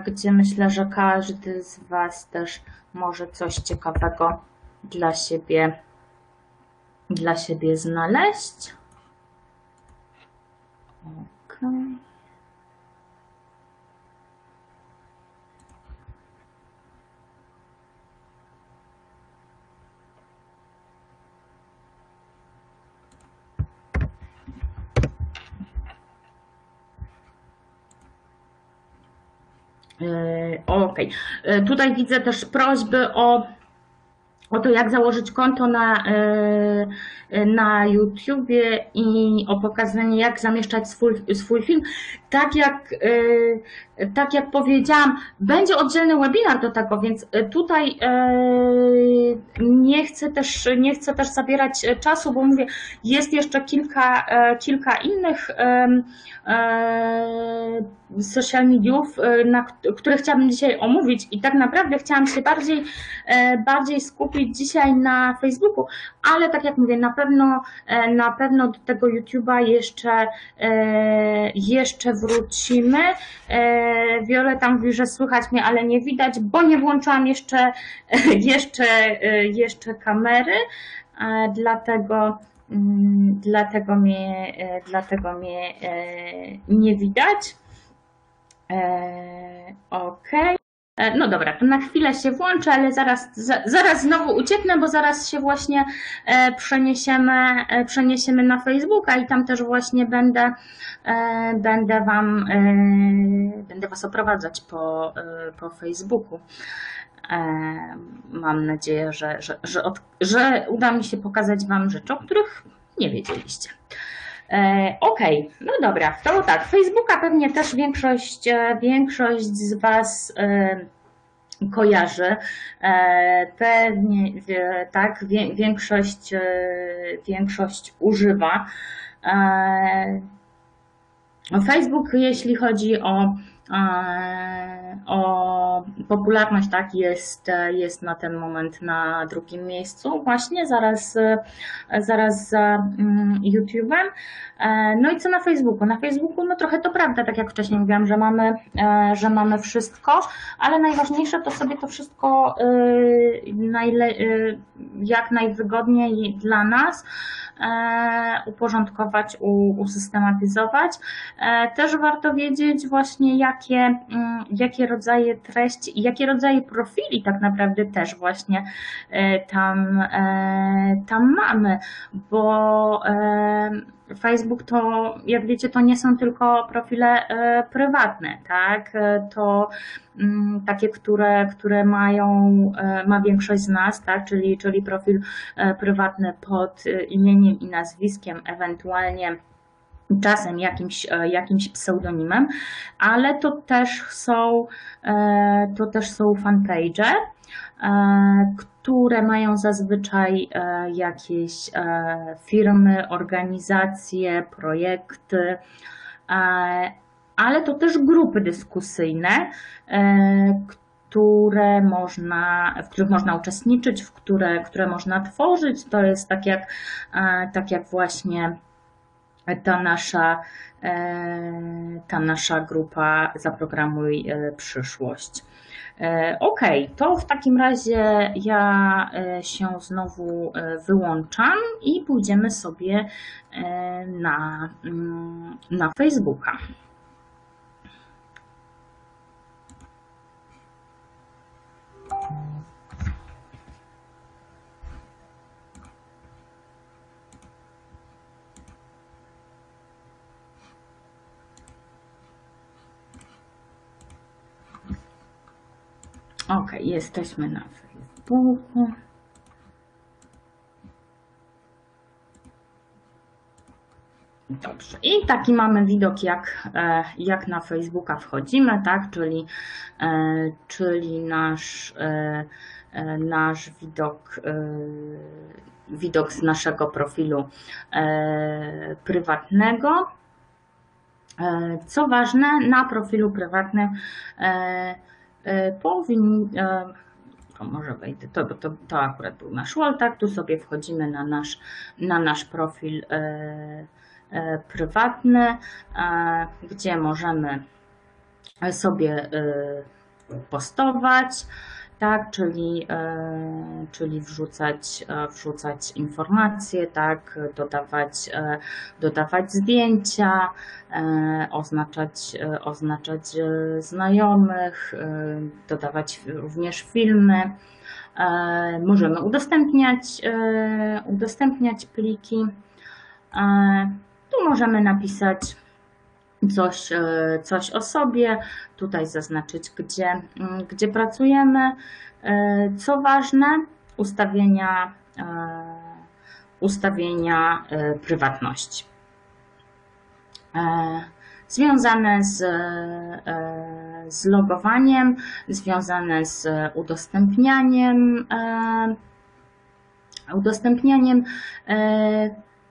S1: gdzie myślę, że każdy z Was też może coś ciekawego dla siebie, dla siebie znaleźć. Okay. Ok. E, tutaj widzę też prośby o o to, jak założyć konto na, e, na YouTubie i o pokazanie, jak zamieszczać swój, swój film. Tak jak, tak jak powiedziałam, będzie oddzielny webinar do tego, więc tutaj nie chcę też, nie chcę też zabierać czasu, bo mówię, jest jeszcze kilka, kilka innych social mediów, na które chciałabym dzisiaj omówić i tak naprawdę chciałam się bardziej, bardziej skupić dzisiaj na Facebooku, ale tak jak mówię, na pewno, na pewno do tego YouTube'a jeszcze, jeszcze wrócimy. Wioleta mówi, że słychać mnie, ale nie widać, bo nie włączyłam jeszcze, [laughs] jeszcze, jeszcze kamery, dlatego mm, dlatego mnie, dlatego mnie nie widać. E, ok. E, no dobra, to na chwilę się włączę, ale zaraz, zaraz znowu ucieknę, bo zaraz się właśnie e, przeniesiemy, przeniesiemy na Facebooka i tam też właśnie będę, będę Wam, będę Was oprowadzać po, po Facebooku. Mam nadzieję, że, że, że, od, że uda mi się pokazać Wam rzeczy, o których nie wiedzieliście. E, ok, no dobra, to tak, Facebooka pewnie też większość, e, większość z Was e, kojarzy. Pewnie tak, większość, większość używa. Facebook, jeśli chodzi o, o popularność tak jest, jest na ten moment na drugim miejscu, właśnie zaraz, zaraz za mm, YouTube'em. E, no i co na Facebooku? Na Facebooku, no trochę to prawda, tak jak wcześniej mówiłam, że mamy, e, że mamy wszystko, ale najważniejsze to sobie to wszystko e, jak najwygodniej dla nas uporządkować, usystematyzować. Też warto wiedzieć właśnie jakie, mm, jakie rodzaje treści, jakie rodzaje profili tak naprawdę też właśnie tam, tam mamy, bo Facebook to, jak wiecie, to nie są tylko profile e, prywatne, tak? E, to mm, takie, które, które mają, e, ma większość z nas, tak? Czyli, czyli profil prywatny pod imieniem i nazwiskiem, ewentualnie czasem jakimś, jakimś pseudonimem, ale to też są, to też są fanpage, które mają zazwyczaj e, jakieś e, firmy, organizacje, projekty, e, ale to też grupy dyskusyjne, które można, w których można uczestniczyć, w które, które można tworzyć. To jest tak jak, tak jak właśnie ta nasza, ta nasza grupa Zaprogramuj przyszłość. E, ok, to w takim razie ja e, się znowu e, wyłączam i pójdziemy sobie na, mm, na Facebooka. Ok, jesteśmy na Facebooku. Dobrze. I taki mamy widok, jak, e, jak na Facebooka wchodzimy, tak? Czyli, e, czyli nasz, e, nasz widok, widok z naszego profilu prywatnego. Co ważne, na profilu prywatnym powinni, e, to może wejdę, to, to, to akurat był nasz wall, tak, tu sobie wchodzimy na nasz, na nasz profil e, prywatny, gdzie możemy sobie postować, tak, czyli, e, czyli wrzucać, e, wrzucać informacje, tak, dodawać, e, dodawać zdjęcia, oznaczać, oznaczać znajomych, dodawać również filmy. Możemy udostępniać, udostępniać pliki. Tu możemy napisać coś, e, coś o sobie, tutaj zaznaczyć, gdzie, gdzie pracujemy. E, co ważne, ustawienia, e, ustawienia prywatności. Związane z, z logowaniem, związane z udostępnianiem, udostępnianiem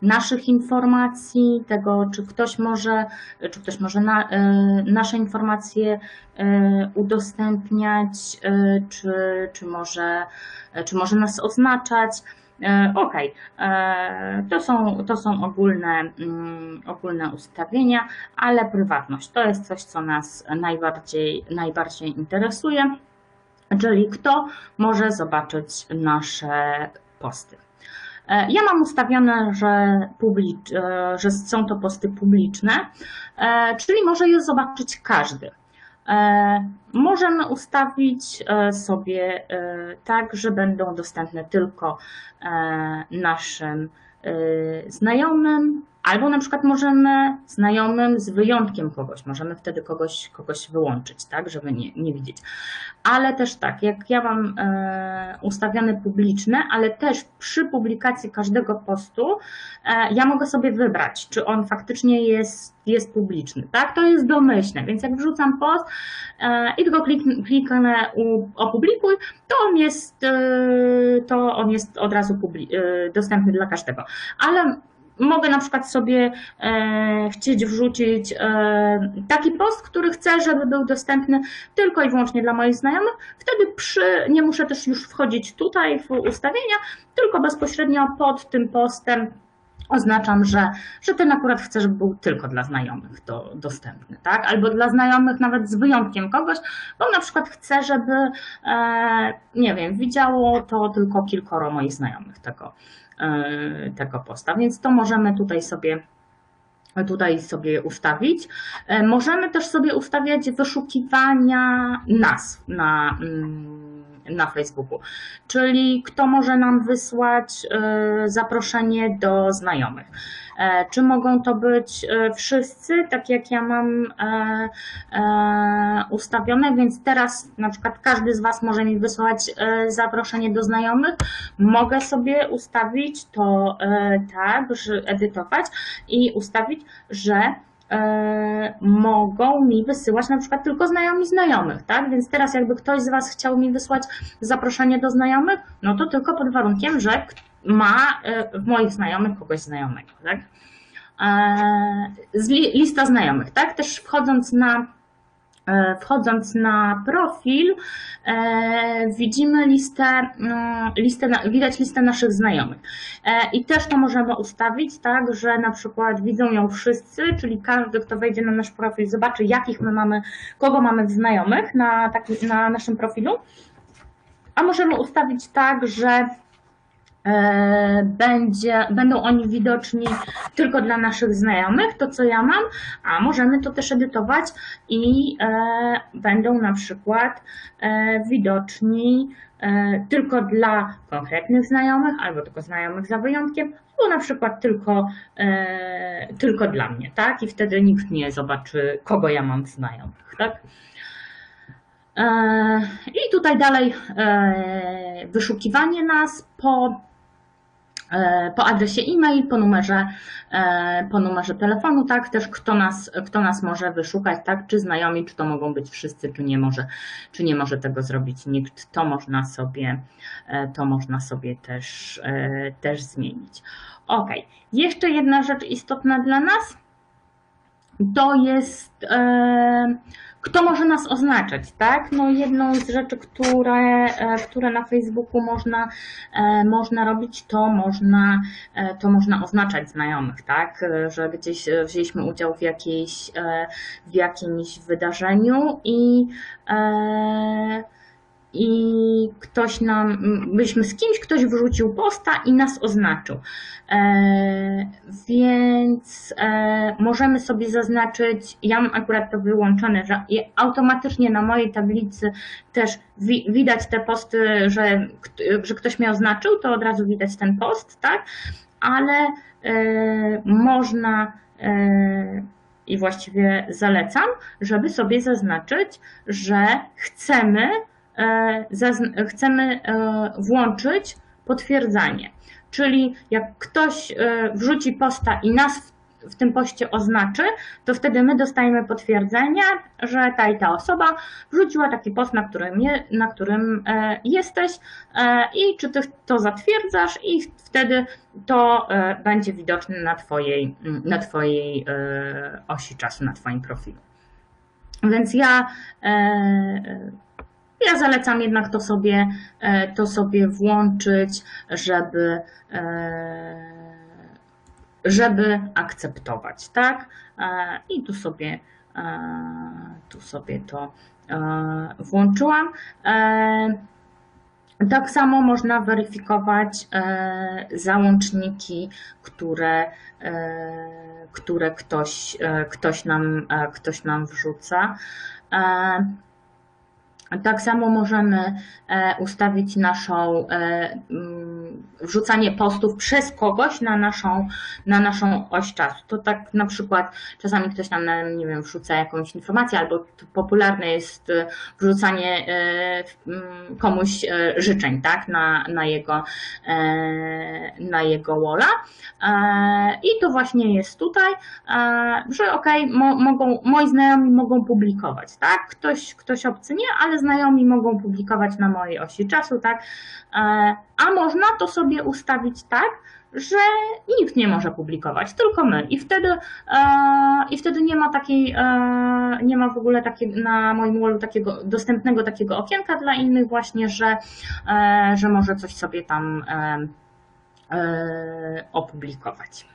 S1: naszych informacji, tego, czy ktoś może, czy ktoś może na, e, nasze informacje e, udostępniać, e, czy, czy, może, czy może nas oznaczać. Ok, to są, to są ogólne, mm, ogólne ustawienia, ale prywatność to jest coś, co nas najbardziej, najbardziej interesuje, czyli kto może zobaczyć nasze posty. E, ja mam ustawione, że, publicz, e, że są to posty publiczne, e, czyli może je zobaczyć każdy. Możemy ustawić sobie tak, że będą dostępne tylko naszym znajomym, albo na przykład możemy znajomym z wyjątkiem kogoś, możemy wtedy kogoś, kogoś wyłączyć, tak, żeby nie, nie widzieć ale też tak, jak ja mam e, ustawione publiczne, ale też przy publikacji każdego postu e, ja mogę sobie wybrać, czy on faktycznie jest, jest publiczny, tak? To jest domyślne, więc jak wrzucam post e, i tylko klik, kliknę u, opublikuj, to on jest, to on jest od razu publi- dostępny dla każdego. Ale mogę na przykład sobie e, chcieć wrzucić e, taki post, który chcę, żeby był dostępny tylko i wyłącznie dla moich znajomych. Wtedy przy, nie muszę też już wchodzić tutaj w ustawienia, tylko bezpośrednio pod tym postem oznaczam, że, że ten akurat chcę, żeby był tylko dla znajomych do, dostępny, tak? Albo dla znajomych nawet z wyjątkiem kogoś, bo na przykład chcę, żeby, e, nie wiem, widziało to tylko kilkoro moich znajomych tego, tego posta, więc to możemy tutaj sobie tutaj sobie ustawić. E, możemy też sobie ustawiać wyszukiwania nazw na, mm, na Facebooku, czyli kto może nam wysłać e, zaproszenie do znajomych. E, czy mogą to być e, wszyscy, tak jak ja mam ustawione, więc teraz na przykład każdy z Was może mi wysłać zaproszenie do znajomych. Mogę sobie ustawić to tak, edytować i ustawić, że E, mogą mi wysyłać na przykład tylko znajomi znajomych, tak? Więc teraz jakby ktoś z Was chciał mi wysłać zaproszenie do znajomych, no to tylko pod warunkiem, że ma e, w moich znajomych kogoś znajomego, tak? E, lista znajomych, tak? Też wchodząc na E, wchodząc na profil, e, widzimy listę, mm, listę, widać listę naszych znajomych. E, I też to możemy ustawić tak, że na przykład widzą ją wszyscy, czyli każdy, kto wejdzie na nasz profil, zobaczy, jakich my mamy, kogo mamy znajomych na, taki, na naszym profilu. A możemy ustawić tak, że E, będzie, będą oni widoczni tylko dla naszych znajomych, to co ja mam, a możemy to też edytować i e, będą na przykład e, widoczni tylko dla konkretnych znajomych, albo tylko znajomych za wyjątkiem, albo na przykład tylko, tylko dla mnie, tak? I wtedy nikt nie zobaczy, kogo ja mam w znajomych, tak? I tutaj dalej wyszukiwanie nas po E, po adresie e-mail, po numerze, e, po numerze telefonu, tak, też kto nas, kto nas może wyszukać, tak, czy znajomi, czy to mogą być wszyscy, czy nie może, czy nie może tego zrobić nikt, to można sobie, e, to można sobie też, też zmienić. Ok, jeszcze jedna rzecz istotna dla nas, to jest kto może nas oznaczać, tak? No jedną z rzeczy, które, e, które na Facebooku można, e, można robić, to można, e, to można oznaczać znajomych, tak? Że gdzieś wzięliśmy udział w, jakiejś, w jakimś wydarzeniu i i ktoś nam, byliśmy z kimś, ktoś wrzucił posta i nas oznaczył. E, więc e, możemy sobie zaznaczyć, ja mam akurat to wyłączone, że automatycznie na mojej tablicy też wi widać te posty, że, że ktoś mnie oznaczył, to od razu widać ten post, tak? Ale e, można e, i właściwie zalecam, żeby sobie zaznaczyć, że chcemy chcemy e, włączyć potwierdzanie. Czyli jak ktoś e, wrzuci posta i nas w tym poście oznaczy, to wtedy my dostajemy potwierdzenie, że ta i ta osoba wrzuciła taki post, na którym, je, na którym jesteś i czy ty to zatwierdzasz i wtedy to będzie widoczne na twojej, na twojej osi czasu, na twoim profilu. Więc ja ja zalecam jednak to sobie, e, to sobie włączyć, żeby, e, żeby akceptować, tak? E, I tu sobie, tu sobie to włączyłam. Tak samo można weryfikować załączniki, które, które ktoś, ktoś, nam, ktoś nam wrzuca. Tak samo możemy e, ustawić naszą, e, wrzucanie postów przez kogoś na naszą, na naszą oś czasu. To tak na przykład czasami ktoś nam, nie wiem, wrzuca jakąś informację, albo popularne jest e, wrzucanie mm, komuś życzeń, tak, na, na jego, na jego walla. I to właśnie jest tutaj, że ok, mogą, moi znajomi mogą publikować, tak, ktoś, ktoś obcy nie, ale znajomi mogą publikować na mojej osi czasu, tak? A można to sobie ustawić tak, że nikt nie może publikować, tylko my. I wtedy, e, i wtedy nie ma takiej, e, nie ma w ogóle takiego, na moim wallu takiego dostępnego takiego okienka dla innych właśnie, że, e, że może coś sobie tam e, e, opublikować.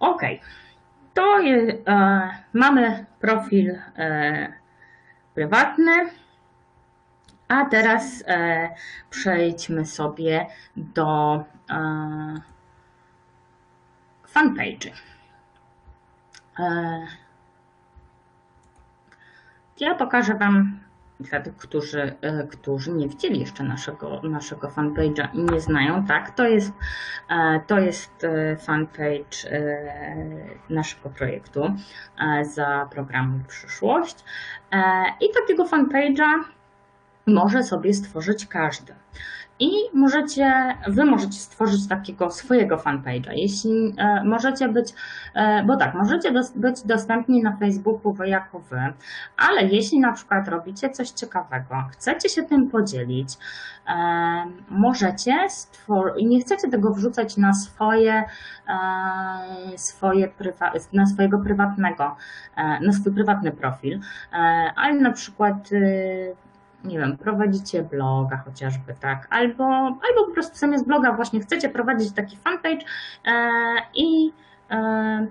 S1: Ok, to je, e, mamy profil prywatny. A teraz e, przejdźmy sobie do e. E, ja pokażę Wam dla tych, którzy, e, którzy nie widzieli jeszcze naszego, naszego fanpage'a i nie znają, tak, to jest, e, to jest e, fanpage naszego projektu za programem Przyszłość. I takiego fanpage'a może sobie stworzyć każdy. I możecie, wy możecie stworzyć takiego swojego fanpage'a. Jeśli e, możecie być, e, bo tak, możecie dos, być dostępni na Facebooku wy jako wy, ale jeśli na przykład robicie coś ciekawego, chcecie się tym podzielić, e, możecie i nie chcecie tego wrzucać na swoje, e, swoje na swojego prywatnego, e, na swój prywatny profil, e, ale na przykład y, nie wiem, prowadzicie bloga chociażby, tak, albo, albo po prostu zamiast bloga właśnie chcecie prowadzić taki fanpage e, i, e,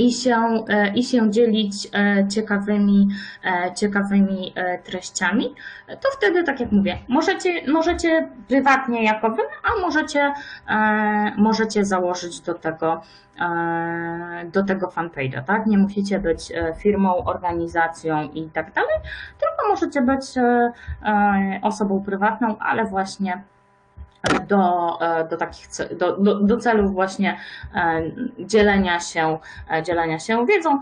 S1: i, się, e, i się dzielić e, ciekawymi, e, ciekawymi treściami, to wtedy, tak jak mówię, możecie, możecie prywatnie jako wy, a możecie, możecie założyć do tego do tego fanpage'a, tak? Nie musicie być firmą, organizacją i tak dalej, tylko możecie być osobą prywatną, ale właśnie do, e, do takich do, do, do celów właśnie e, dzielenia się, e, dzielenia się wiedzą,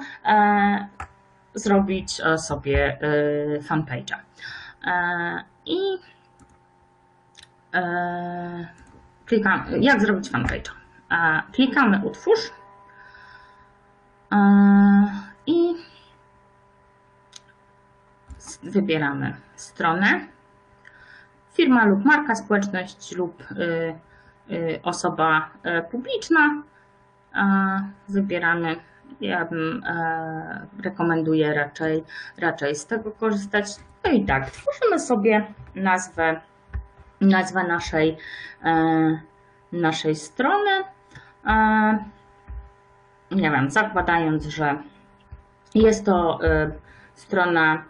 S1: zrobić sobie fanpage'a. I klikamy, jak zrobić fanpage'a? Klikamy utwórz i wybieramy stronę, firma lub marka, społeczność lub y, y, osoba y, publiczna. Wybieramy, ja bym e, rekomenduję raczej, raczej z tego korzystać. No i tak, tworzymy sobie nazwę, nazwę naszej, e, naszej strony. Nie wiem, zakładając, że jest to e, strona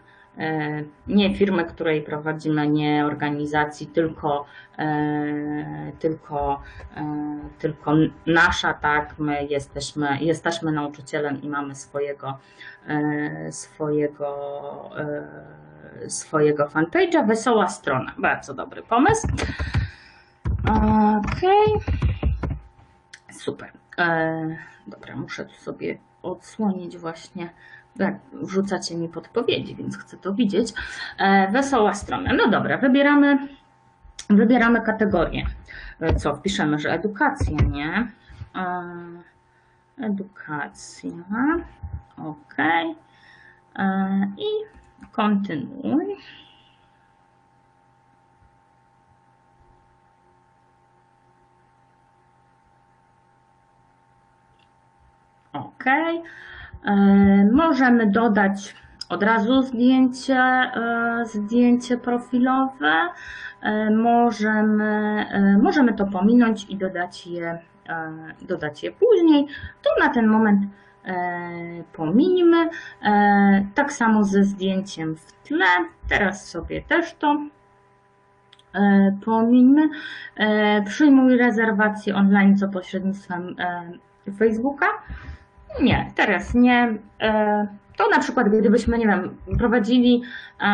S1: nie firmy, której prowadzimy, nie organizacji, tylko, e, tylko, e, tylko nasza, tak, my jesteśmy, jesteśmy nauczycielem i mamy swojego, e, swojego, e, swojego fanpage'a. Wesoła strona, bardzo dobry pomysł. Okej, super. E, dobra, muszę tu sobie odsłonić właśnie tak, wrzucacie mi podpowiedzi, więc chcę to widzieć. E, wesoła strona. No dobra, wybieramy, wybieramy kategorię. E, Co? Wpiszemy, że edukacja, nie? E, edukacja. Ok. I kontynuuj. Ok. E, Możemy dodać od razu zdjęcie, e, zdjęcie profilowe. E, Możemy, możemy to pominąć i dodać je, dodać je później. Tu na ten moment pominimy. Tak samo ze zdjęciem w tle. Teraz sobie też to pomińmy. E, Przyjmuj rezerwację online za pośrednictwem Facebooka. Nie, teraz nie. E, To na przykład, gdybyśmy, nie wiem, prowadzili e,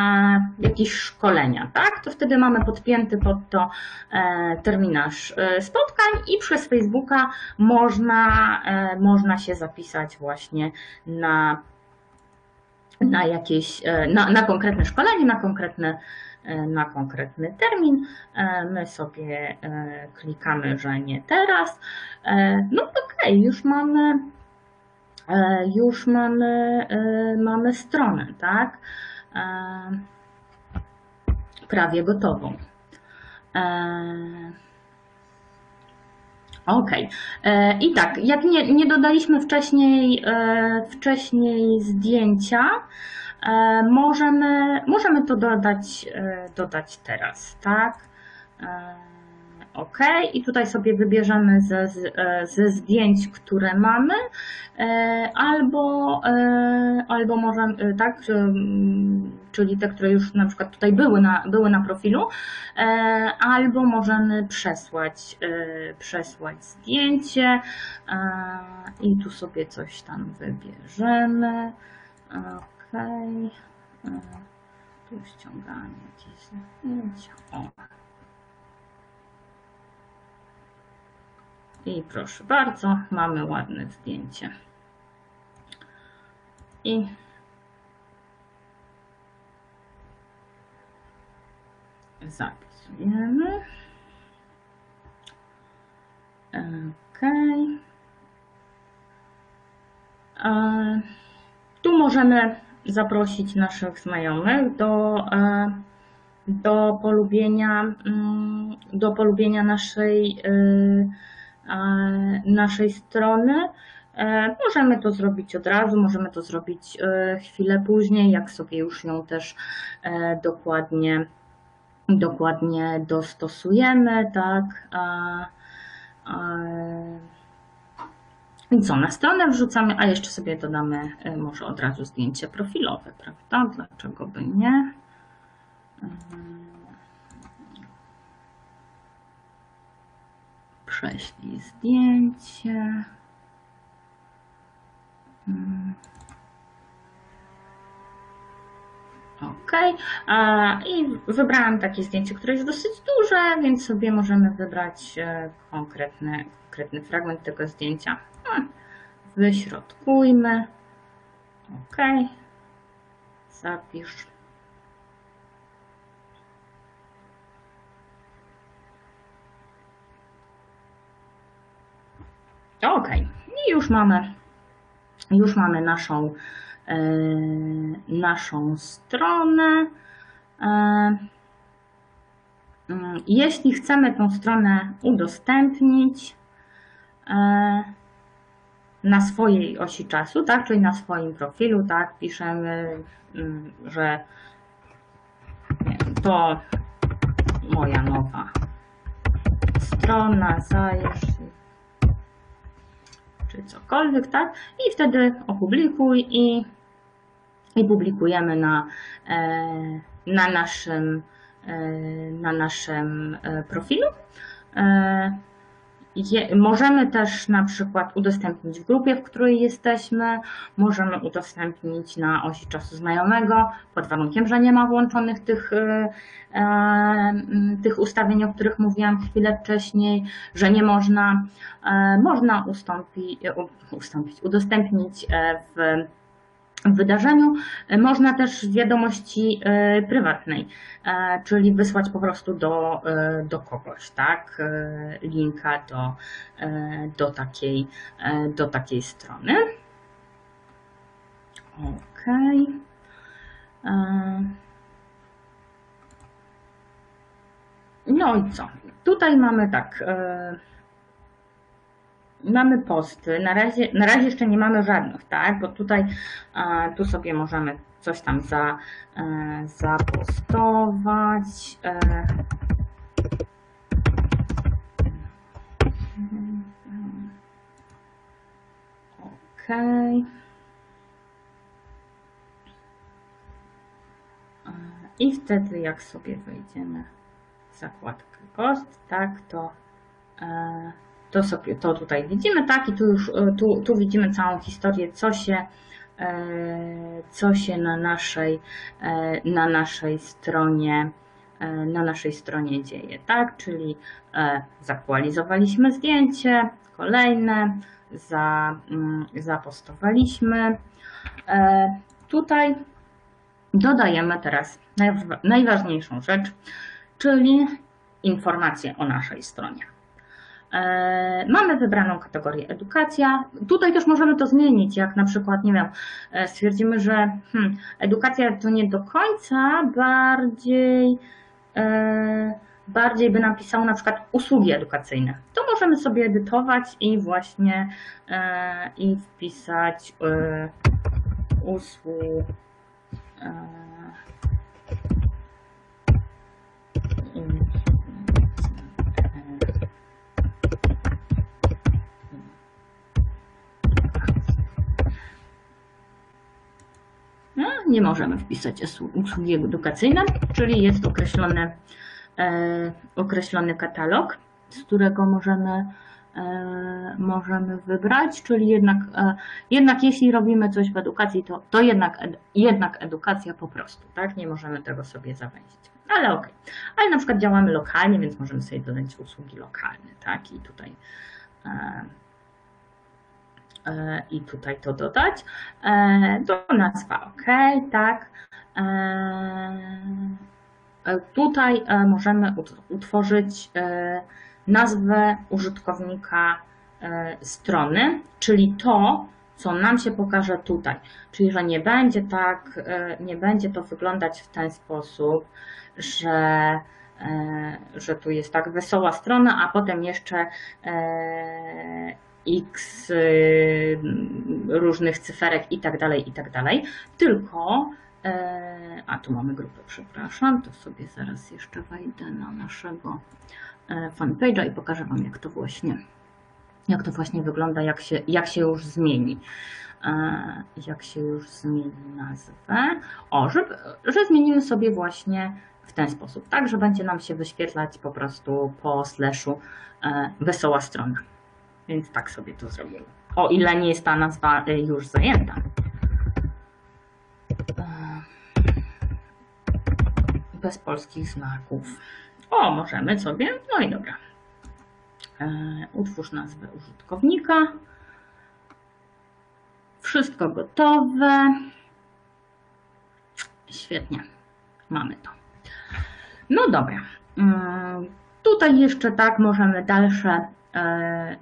S1: jakieś szkolenia, tak? To wtedy mamy podpięty pod to e, terminarz spotkań i przez Facebooka można, można się zapisać właśnie na, na jakieś, na, na konkretne szkolenie, na konkretny, e, na konkretny termin. My sobie klikamy, że nie teraz. No okej, już mamy już mamy, e, mamy stronę, tak? E, Prawie gotową. E. E, I tak, jak nie, nie dodaliśmy wcześniej, e, wcześniej zdjęcia, e, możemy, możemy to dodać, e, dodać teraz, tak? OK, i tutaj sobie wybierzemy ze, e, ze zdjęć, które mamy, e, albo, e, albo możemy, tak, mm, czyli te, które już na przykład tutaj były na, były na profilu, albo możemy przesłać, przesłać zdjęcie i tu sobie coś tam wybierzemy. OK, tu ściągamy jakieś zdjęcia. I proszę bardzo, mamy ładne zdjęcie. I zapisujemy. OK. Tu możemy zaprosić naszych znajomych do, e, do polubienia, mm, do polubienia naszej, e, naszej strony. E, Możemy to zrobić od razu, możemy to zrobić e, chwilę później, jak sobie już ją też e, dokładnie, dokładnie dostosujemy, tak. I co, na stronę wrzucamy, a jeszcze sobie dodamy e, może od razu zdjęcie profilowe, prawda? Dlaczego by nie? Prześlij zdjęcie. Mm. OK. I wybrałam takie zdjęcie, które jest dosyć duże, więc sobie możemy wybrać e, konkretny, konkretny fragment tego zdjęcia. Hmm. Wyśrodkujmy. OK. Zapisz. OK. I już mamy, już mamy naszą, e, naszą stronę. Mm, jeśli chcemy tą stronę udostępnić e, na swojej osi czasu, tak, czyli na swoim profilu, tak, piszemy, mm, że to moja nowa strona, zajeżdż czy cokolwiek, tak? I wtedy opublikuj i, i publikujemy na, e, na naszym, e, na naszym e, profilu. Je, możemy też na przykład udostępnić w grupie, w której jesteśmy, możemy udostępnić na osi czasu znajomego, pod warunkiem, że nie ma włączonych tych, e, e, tych ustawień, o których mówiłam chwilę wcześniej, że nie można, e, można ustąpi, ustąpić, udostępnić e, w wydarzeniu. E, Można też wiadomości e, prywatnej, e, czyli wysłać po prostu do, do kogoś, tak? Linka do, do, takiej, do takiej strony. OK. No i co? Tutaj mamy tak. Mamy posty. Na razie, na razie jeszcze nie mamy żadnych, tak? Bo tutaj tu sobie możemy coś tam za, e, zapostować. E, Okej. E, I wtedy jak sobie wejdziemy w zakładkę post, tak, to e, to sobie to tutaj widzimy, tak, i tu już e, tu, tu widzimy całą historię, co się, e, co się na naszej, e, na naszej stronie na naszej stronie dzieje, tak, czyli zaktualizowaliśmy zdjęcie, kolejne, za, mm, zapostowaliśmy. Tutaj dodajemy teraz najwa- najważniejszą rzecz, czyli informacje o naszej stronie. E, Mamy wybraną kategorię edukacja. Tutaj też możemy to zmienić, jak na przykład, nie wiem, e, stwierdzimy, że hmm, edukacja to nie do końca, bardziej, e, bardziej by nam pisało na przykład usługi edukacyjne. To możemy sobie edytować i właśnie i wpisać e, nie możemy wpisać usługi edukacyjne, czyli jest określony, e, określony katalog, z którego możemy, e, możemy wybrać, czyli jednak, e, jednak jeśli robimy coś w edukacji, to, to jednak, jednak edukacja po prostu, tak? Nie możemy tego sobie zawęzić. Ale okej. Okay. Ale na przykład działamy lokalnie, więc możemy sobie dodać usługi lokalne, tak? I tutaj i tutaj to dodać. Do e, nazwa OK, tak. E, tutaj możemy utworzyć nazwę użytkownika strony, czyli to, co nam się pokaże tutaj. Czyli, że nie będzie tak, nie będzie to wyglądać w ten sposób, że, że tu jest tak wesoła strona, a potem jeszcze x y, różnych cyferek i tak dalej, i tak dalej, tylko e, a tu mamy grupę, przepraszam, to sobie zaraz jeszcze wejdę na naszego e, fanpage'a i pokażę Wam, jak to właśnie, jak to właśnie wygląda, jak się, jak się już zmieni. E, jak się już zmieni nazwę. O, że, że zmienimy sobie właśnie w ten sposób, tak, że będzie nam się wyświetlać po prostu po slashu wesoła strona. Więc tak sobie to zrobimy. O ile nie jest ta nazwa y, już zajęta. Bez polskich znaków. O, możemy sobie. No i dobra. E, utwórz nazwę użytkownika. Wszystko gotowe. Świetnie. Mamy to. No dobra. Mm, tutaj jeszcze tak możemy dalsze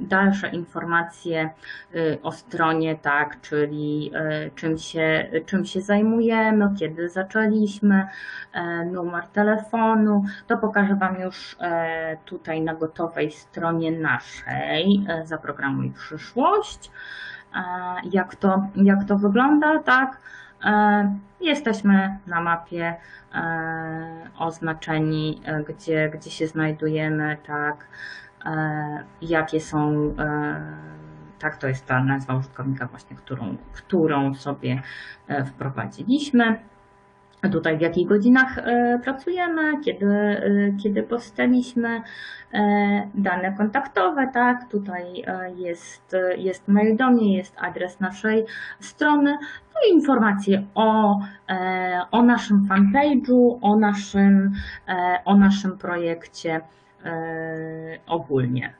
S1: dalsze informacje y, o stronie, tak, czyli e, czym się, czym się zajmujemy, kiedy zaczęliśmy, e, numer telefonu, to pokażę Wam już tutaj na gotowej stronie naszej Zaprogramuj przyszłość, jak to, jak to wygląda, tak. Jesteśmy na mapie oznaczeni, gdzie, gdzie się znajdujemy, tak. E, jakie są, e, tak to jest ta nazwa użytkownika właśnie, którą, którą sobie e, wprowadziliśmy. Tutaj w jakich godzinach pracujemy, kiedy, kiedy powstaliśmy, dane kontaktowe, tak, tutaj jest, jest mail do mnie, jest adres naszej strony, no i informacje o, o naszym fanpage'u, o naszym, o naszym projekcie ogólnie.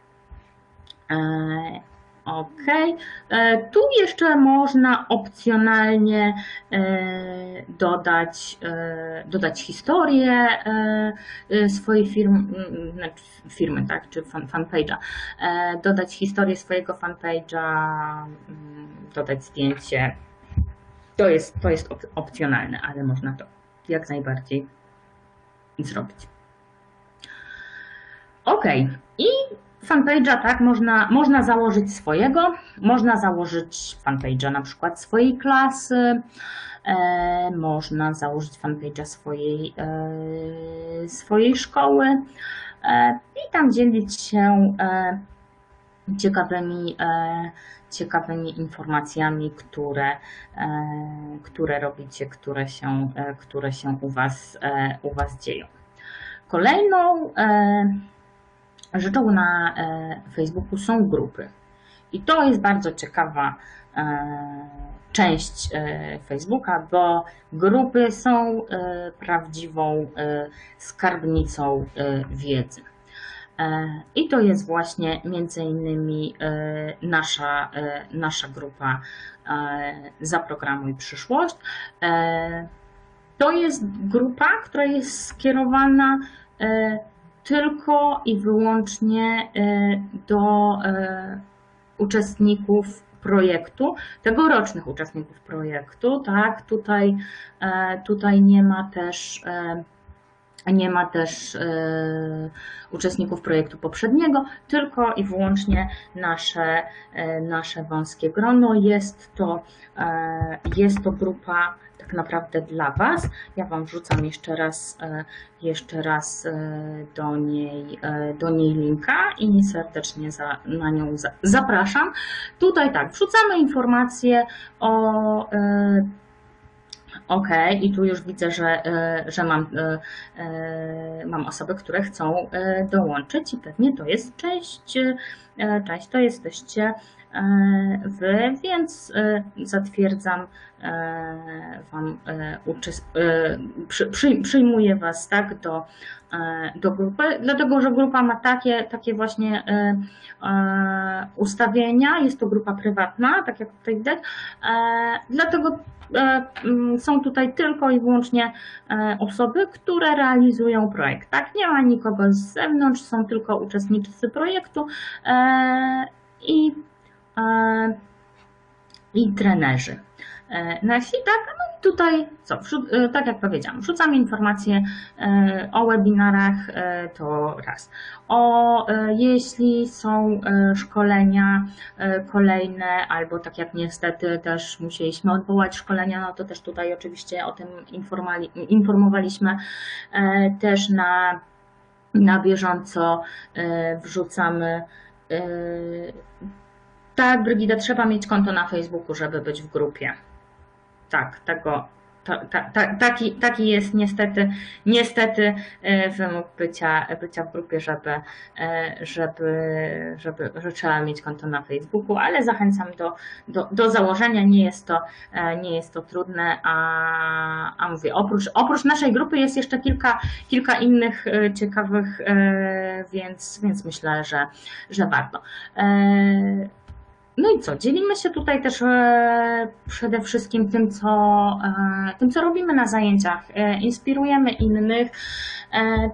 S1: E, ok. E, tu jeszcze można opcjonalnie dodać, dodać historię swojej firmy, znaczy firmy, tak, czy fan, fanpage'a. Dodać historię swojego fanpage'a, dodać zdjęcie. To jest, to jest opcjonalne, ale można to jak najbardziej zrobić. Ok, i fanpage'a tak, można, można założyć swojego, można założyć fanpage'a na przykład swojej klasy, e, można założyć fanpage'a swojej, e, swojej szkoły e, i tam dzielić się e, ciekawymi, e, ciekawymi informacjami, które, e, które robicie, które się, które się u, was, u Was dzieją. Kolejną rzeczą na e, Facebooku są grupy. I to jest bardzo ciekawa e, część e, Facebooka, bo grupy są prawdziwą skarbnicą wiedzy. I to jest właśnie między innymi nasza, nasza grupa Zaprogramuj przyszłość. To jest grupa, która jest skierowana tylko i wyłącznie e, do e, uczestników projektu, tegorocznych uczestników projektu, tak, tutaj, e, tutaj nie ma też Nie ma też uczestników projektu poprzedniego, tylko i wyłącznie nasze, nasze wąskie grono. Jest to, jest to grupa naprawdę dla Was. Ja Wam wrzucam jeszcze raz, e, jeszcze raz e, do niej, e, do niej linka i serdecznie za, na nią za, zapraszam. Tutaj tak, wrzucamy informacje o OK, i tu już widzę, że, że mam, mam osoby, które chcą dołączyć i pewnie to jest część, część to jesteście Wy, więc e, zatwierdzam e, Wam, e, przyjmuję Was tak do, do grupy, dlatego że grupa ma takie, takie właśnie ustawienia, jest to grupa prywatna, tak jak tutaj widać, dlatego są tutaj tylko i wyłącznie osoby, które realizują projekt. Tak, nie ma nikogo z zewnątrz, są tylko uczestnicy projektu i, i trenerzy. E, Nasi, tak, no i tutaj co, e, tak jak powiedziałam, wrzucam informacje e, o webinarach, e, to raz. O, e, jeśli są e, szkolenia e, kolejne, albo tak jak niestety też musieliśmy odwołać szkolenia, no to też tutaj oczywiście o tym informowaliśmy e, też na, na bieżąco e, wrzucamy. Tak, Brygida, trzeba mieć konto na Facebooku, żeby być w grupie. Tak, tego, ta, ta, ta, taki, taki jest niestety, niestety e, wymóg bycia, bycia w grupie, żeby, e, żeby, żeby, że trzeba mieć konto na Facebooku, ale zachęcam do, do, do założenia, nie jest to, e, nie jest to trudne, a, a mówię, oprócz, oprócz naszej grupy jest jeszcze kilka, kilka innych ciekawych, więc, więc myślę, że, że warto. No i co? Dzielimy się tutaj też e, przede wszystkim tym, co, e, tym, co robimy na zajęciach. E, inspirujemy innych,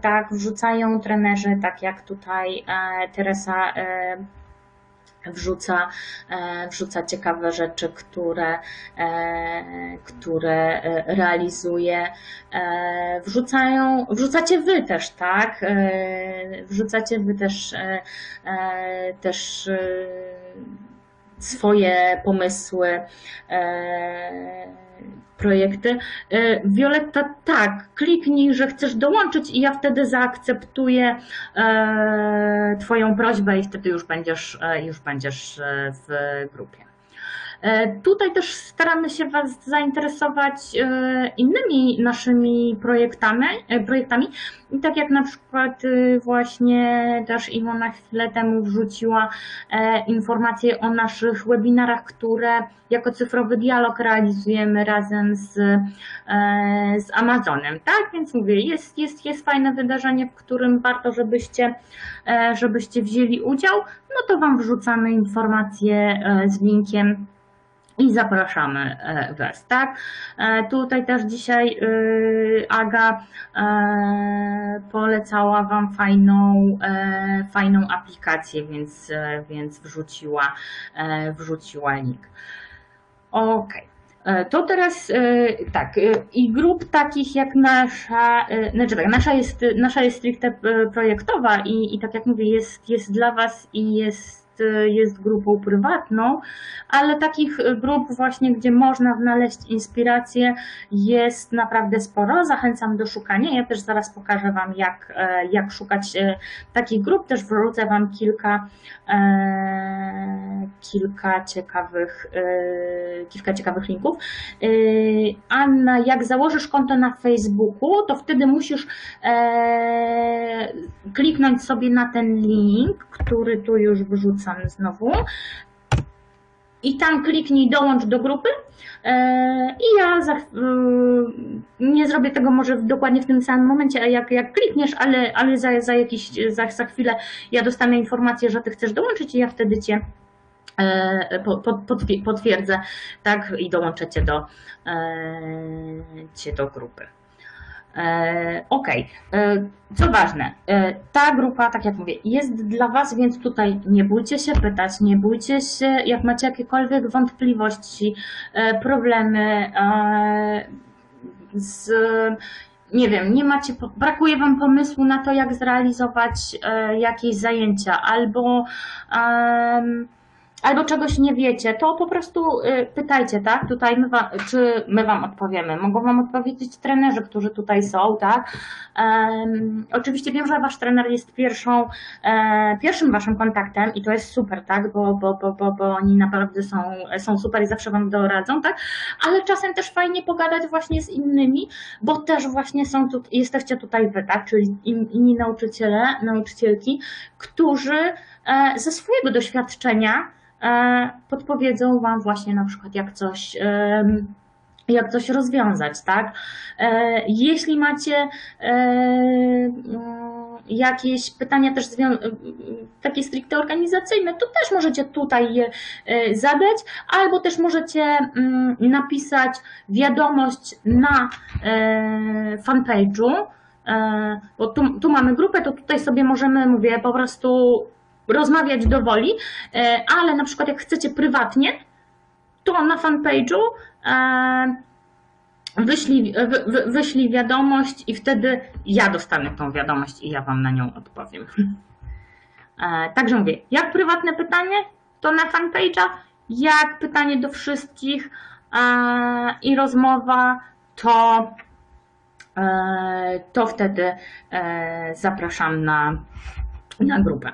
S1: tak, wrzucają trenerzy, tak jak tutaj Teresa wrzuca, wrzuca ciekawe rzeczy, które, które realizuje. Wrzucają, wrzucacie wy też, tak? Wrzucacie wy też, też swoje pomysły, e, projekty. E, Violetta, tak, kliknij, że chcesz dołączyć i ja wtedy zaakceptuję e, Twoją prośbę i wtedy już będziesz, e, już będziesz e, w grupie. E, Tutaj też staramy się Was zainteresować e, innymi naszymi projektami, e, projektami. I tak jak na przykład właśnie też Iwona chwilę temu wrzuciła informacje o naszych webinarach, które jako cyfrowy dialog realizujemy razem z, z Amazonem. Tak, więc mówię, jest, jest, jest fajne wydarzenie, w którym warto, żebyście, żebyście wzięli udział. No to Wam wrzucamy informacje z linkiem i zapraszamy e, Was, tak? E, Tutaj też dzisiaj y, Aga e, polecała Wam fajną, fajną aplikację, więc, więc wrzuciła, wrzuciła link. E, To teraz tak, i grup takich jak nasza, znaczy tak, nasza jest, nasza jest stricte projektowa i, i tak jak mówię, jest, jest dla Was i jest, jest grupą prywatną, ale takich grup właśnie, gdzie można znaleźć inspirację jest naprawdę sporo. Zachęcam do szukania. Ja też zaraz pokażę Wam, jak, jak szukać e, takich grup. Też wrzucę Wam kilka, e, kilka ciekawych, e, kilka ciekawych linków. Anna, jak założysz konto na Facebooku, to wtedy musisz kliknąć sobie na ten link, który tu już wrzucam znowu. I tam kliknij dołącz do grupy. E, I ja za, y, nie zrobię tego może dokładnie w tym samym momencie, jak, jak klikniesz, ale, ale za, za, jakiś, za, za chwilę ja dostanę informację, że ty chcesz dołączyć i ja wtedy cię e, po- po- potwie- potwierdzę, tak, i dołączę cię do, e, cię do grupy. E, Okej, E, co ważne, e, ta grupa, tak jak mówię, jest dla Was, więc tutaj nie bójcie się pytać, nie bójcie się, jak macie jakiekolwiek wątpliwości, problemy z nie wiem, nie macie, brakuje Wam pomysłu na to, jak zrealizować jakieś zajęcia, albo, em, albo czegoś nie wiecie, to po prostu y, pytajcie, tak? Tutaj my wam, czy my Wam odpowiemy. Mogą Wam odpowiedzieć trenerzy, którzy tutaj są, tak? Em, oczywiście wiem, że Wasz trener jest pierwszą, e, pierwszym Waszym kontaktem i to jest super, tak? Bo, bo, bo, bo, bo oni naprawdę są, są super i zawsze Wam doradzą, tak? Ale czasem też fajnie pogadać właśnie z innymi, bo też właśnie są tu, jesteście tutaj wy, tak? Czyli in- inni nauczyciele, nauczycielki, którzy e, ze swojego doświadczenia podpowiedzą Wam właśnie na przykład jak coś, jak coś rozwiązać, tak? E, Jeśli macie e, mm, jakieś pytania też takie stricte organizacyjne, to też możecie tutaj je e, zadać, albo też możecie mm, napisać wiadomość na e, fanpage'u, e, bo tu, tu mamy grupę, to tutaj sobie możemy, mówię, po prostu rozmawiać do woli, e, ale na przykład jak chcecie prywatnie, to na fanpage'u e, wyślij, wy, wy, wyślij wiadomość i wtedy ja dostanę tą wiadomość i ja Wam na nią odpowiem. E, Także mówię, jak prywatne pytanie, to na fanpage'a, jak pytanie do wszystkich i rozmowa, to, to wtedy zapraszam na, na grupę.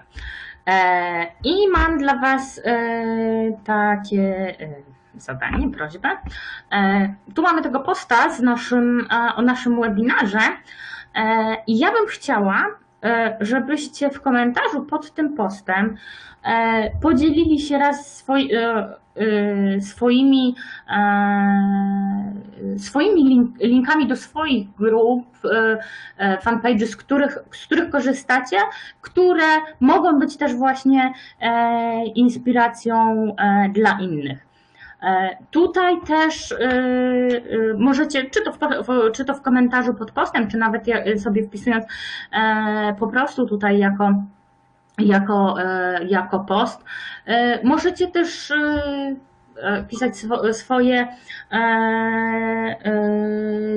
S1: E, I mam dla Was e, takie e, zadanie, prośbę. Tu mamy tego posta z naszym, o naszym webinarze i ja bym chciała, żebyście w komentarzu pod tym postem podzielili się raz swoi, e, swoimi, e, swoimi link, linkami do swoich grup, e, e, fanpage'y, z których, z których korzystacie, które mogą być też właśnie e, inspiracją dla innych. Tutaj też y, y, możecie, czy to, w, czy to w komentarzu pod postem, czy nawet sobie wpisując po prostu tutaj jako, jako, e, jako post, e, możecie też e, pisać swo, swoje,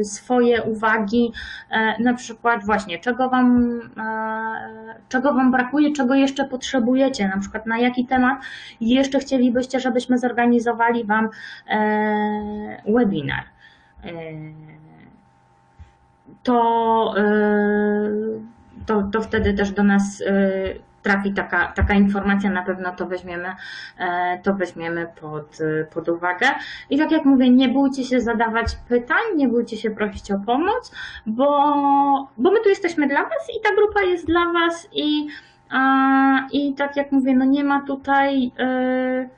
S1: swoje uwagi, na przykład właśnie czego wam, czego wam brakuje, czego jeszcze potrzebujecie, na przykład na jaki temat jeszcze chcielibyście, żebyśmy zorganizowali Wam webinar. To, to, to wtedy też do nas trafi taka, taka informacja, na pewno to weźmiemy, e, to weźmiemy pod, e, pod uwagę. I tak jak mówię, nie bójcie się zadawać pytań, nie bójcie się prosić o pomoc, bo, bo my tu jesteśmy dla Was i ta grupa jest dla Was i, i tak jak mówię, no nie ma tutaj, e,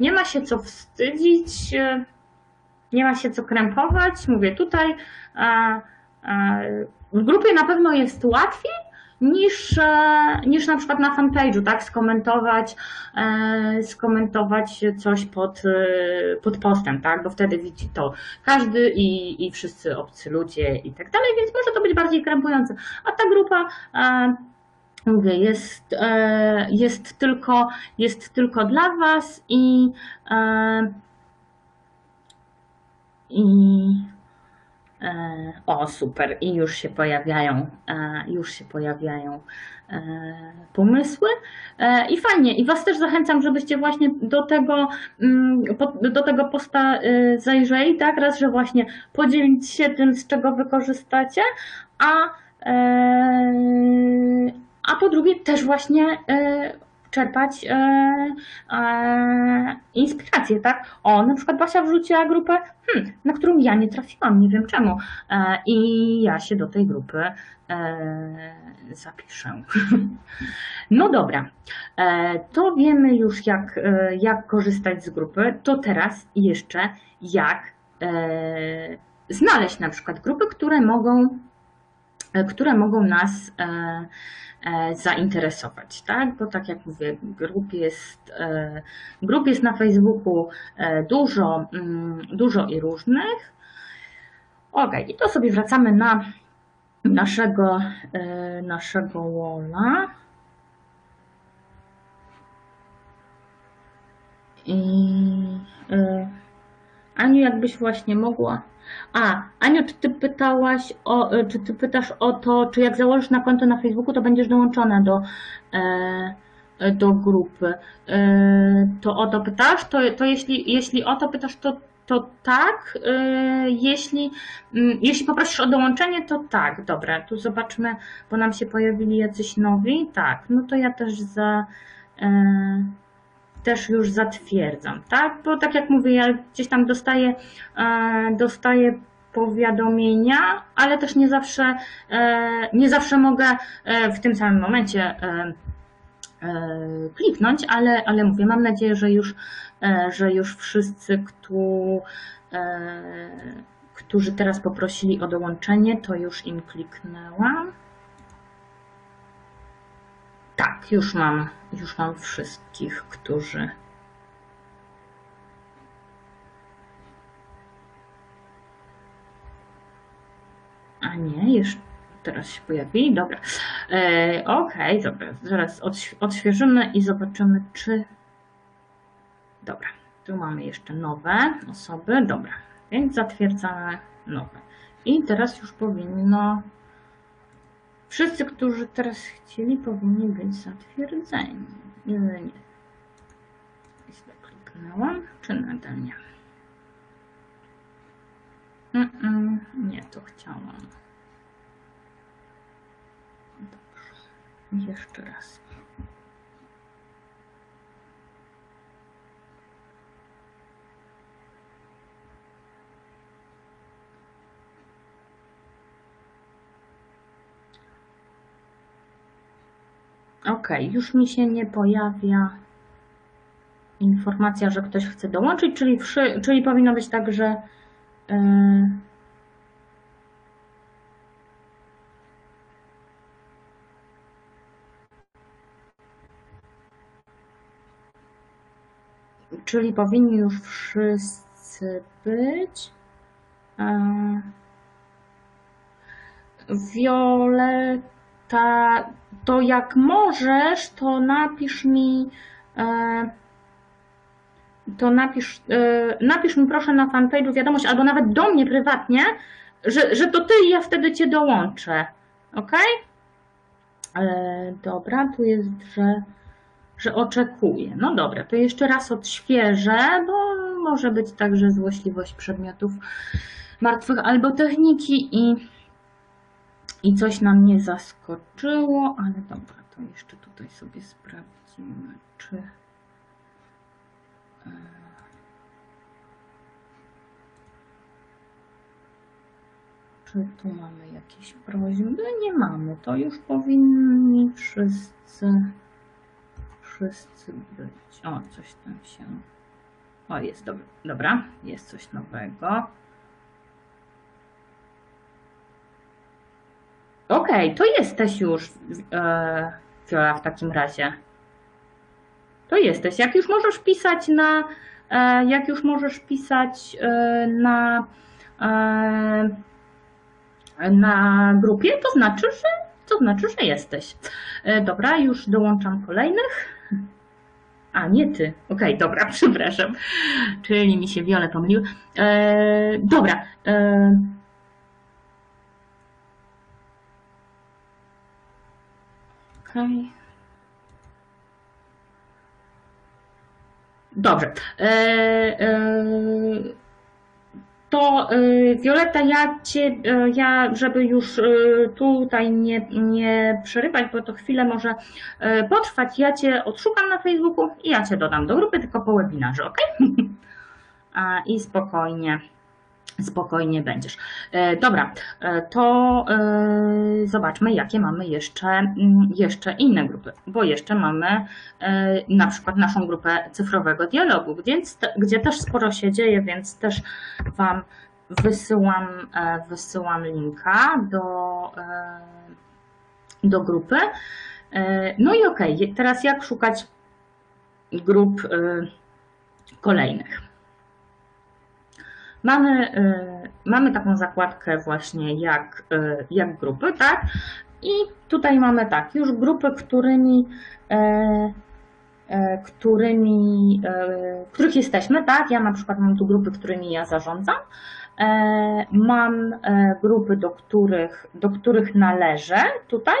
S1: nie ma się co wstydzić, nie ma się co krępować. Mówię tutaj, w grupie na pewno jest łatwiej niż, e, niż na przykład na fanpage'u, tak? Skomentować, e, skomentować coś pod, e, pod postem, tak? Bo wtedy widzi to każdy i, i wszyscy obcy ludzie i tak dalej, więc może to być bardziej krępujące. A ta grupa mówię, jest, jest, tylko, jest tylko dla Was i, i o super, i już się pojawiają, e, już się pojawiają e, pomysły. E, i fajnie, i Was też zachęcam, żebyście właśnie do tego, mm, do tego posta e, zajrzeli, tak, raz, że właśnie podzielić się tym, z czego wykorzystacie, a e, a po drugie też właśnie e, czerpać e, e, inspirację, tak? O, na przykład Basia wrzuciła grupę, hmm, na którą ja nie trafiłam, nie wiem czemu. E, I ja się do tej grupy e, zapiszę. [laughs] No dobra, e, to wiemy już jak, e, jak korzystać z grupy, to teraz jeszcze jak e, znaleźć na przykład grupy, które mogą które mogą nas e, e, zainteresować, tak? Bo tak jak mówię, grup jest, e, grup jest na Facebooku e, dużo, mm, dużo i różnych. Ok, i to sobie wracamy na naszego, e, naszego walla. I e, Aniu, jakbyś właśnie mogła A, Aniu, czy ty pytałaś o, czy ty pytasz o to, czy jak założysz na konto na Facebooku, to będziesz dołączona do, e, do grupy. E, to o to pytasz? To, to jeśli, jeśli o to pytasz, to, to tak. E, jeśli, mm, jeśli poprosisz o dołączenie, to tak. Dobra, tu zobaczmy, bo nam się pojawili jacyś nowi. Tak, no to ja też za. E, też już zatwierdzam, tak? Bo tak jak mówię, ja gdzieś tam dostaję, e, dostaję powiadomienia, ale też nie zawsze, e, nie zawsze mogę e, w tym samym momencie kliknąć, ale, ale mówię, mam nadzieję, że już, że już wszyscy, którzy teraz poprosili o dołączenie, to już im kliknęłam. Tak, już mam, już mam wszystkich, którzy. A nie, jeszcze teraz się pojawili. Dobra. E, Okej, okay, dobra. Zaraz odświeżymy i zobaczymy, czy. Dobra. Tu mamy jeszcze nowe osoby. Dobra. Więc zatwierdzamy nowe. I teraz już powinno Wszyscy, którzy teraz chcieli, powinni być zatwierdzeni. Nie, nie. Źle kliknęłam, czy nadal nie? Mm -mm, nie, to chciałam. Dobrze. Jeszcze raz. Ok, już mi się nie pojawia informacja, że ktoś chce dołączyć, czyli, wszy, czyli powinno być tak, że yy, czyli powinni już wszyscy być. Yy, Violeta to jak możesz, to napisz mi e, to napisz, e, napisz mi proszę na fanpage'u wiadomość, albo nawet do mnie prywatnie, że, że to ty i ja wtedy cię dołączę. Ok? E, dobra, tu jest, że, że oczekuję. No dobra, to jeszcze raz odświeżę, bo może być także złośliwość przedmiotów martwych albo techniki i i coś nam nie zaskoczyło, ale dobra, to jeszcze tutaj sobie sprawdzimy, czy e, czy tu mamy jakieś prośby? Nie mamy, to już powinni wszyscy wszyscy być. O, coś tam się... O, jest, dobra, dobra jest coś nowego. Okej, to jesteś już, e, Fiola, w takim razie. To jesteś. Jak już możesz pisać na, e, jak już możesz pisać e, na, e, na grupie, to znaczy, że, to znaczy, że jesteś. Dobra, już dołączam kolejnych. A, nie ty. Okej, okay, dobra, [laughs] przepraszam. Czyli mi się wiele pomyliły. E, dobra. Okay. Dobrze. E, e, to e, Wioleta, ja cię, ja, żeby już tutaj nie, nie przerywać, bo to chwilę może potrwać, ja cię odszukam na Facebooku i ja cię dodam do grupy, tylko po webinarze, ok? [laughs] I spokojnie spokojnie będziesz. E, dobra, e, to e, zobaczmy, jakie mamy jeszcze, mm, jeszcze inne grupy, bo jeszcze mamy na przykład naszą grupę cyfrowego dialogu, gdzie, gdzie też sporo się dzieje, więc też Wam wysyłam, wysyłam linka do, do grupy. No i ok, teraz jak szukać grup kolejnych. Mamy, y, mamy taką zakładkę właśnie jak, y, jak grupy, tak? I tutaj mamy tak, już grupy, którymi, e, e, którymi, e, których jesteśmy, tak? Ja na przykład mam tu grupy, którymi ja zarządzam. mam grupy, do których, do których należę tutaj,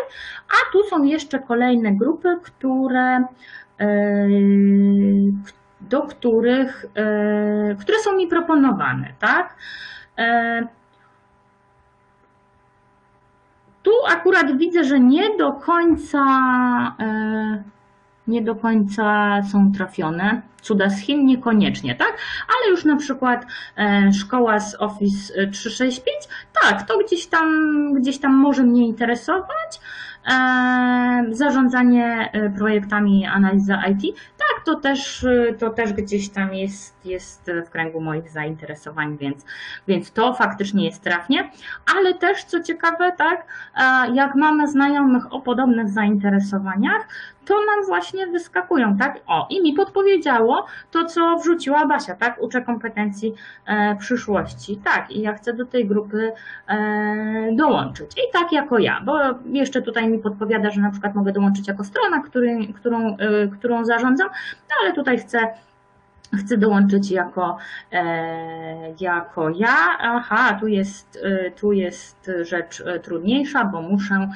S1: a tu są jeszcze kolejne grupy, które, do których, które są mi proponowane, tak? Tu akurat widzę, że nie do końca nie do końca są trafione. Cuda z Chin niekoniecznie, tak? Ale już na przykład e, szkoła z Office 365, tak, to gdzieś tam, gdzieś tam może mnie interesować. E, zarządzanie e, projektami, analiza IT, tak, to też, e, to też gdzieś tam jest, jest w kręgu moich zainteresowań, więc, więc to faktycznie jest trafnie, ale też co ciekawe, tak, jak mamy znajomych o podobnych zainteresowaniach, to nam właśnie wyskakują, tak? O, i mi podpowiedziało to, co wrzuciła Basia, tak? Uczę kompetencji e, przyszłości. Tak, i ja chcę do tej grupy e, dołączyć. I tak jako ja, bo jeszcze tutaj mi podpowiada, że na przykład mogę dołączyć jako strona, który, którą, e, którą zarządzam, ale tutaj chcę chcę dołączyć jako, e, jako ja. Aha, tu jest, e, tu jest rzecz e, trudniejsza, bo muszę,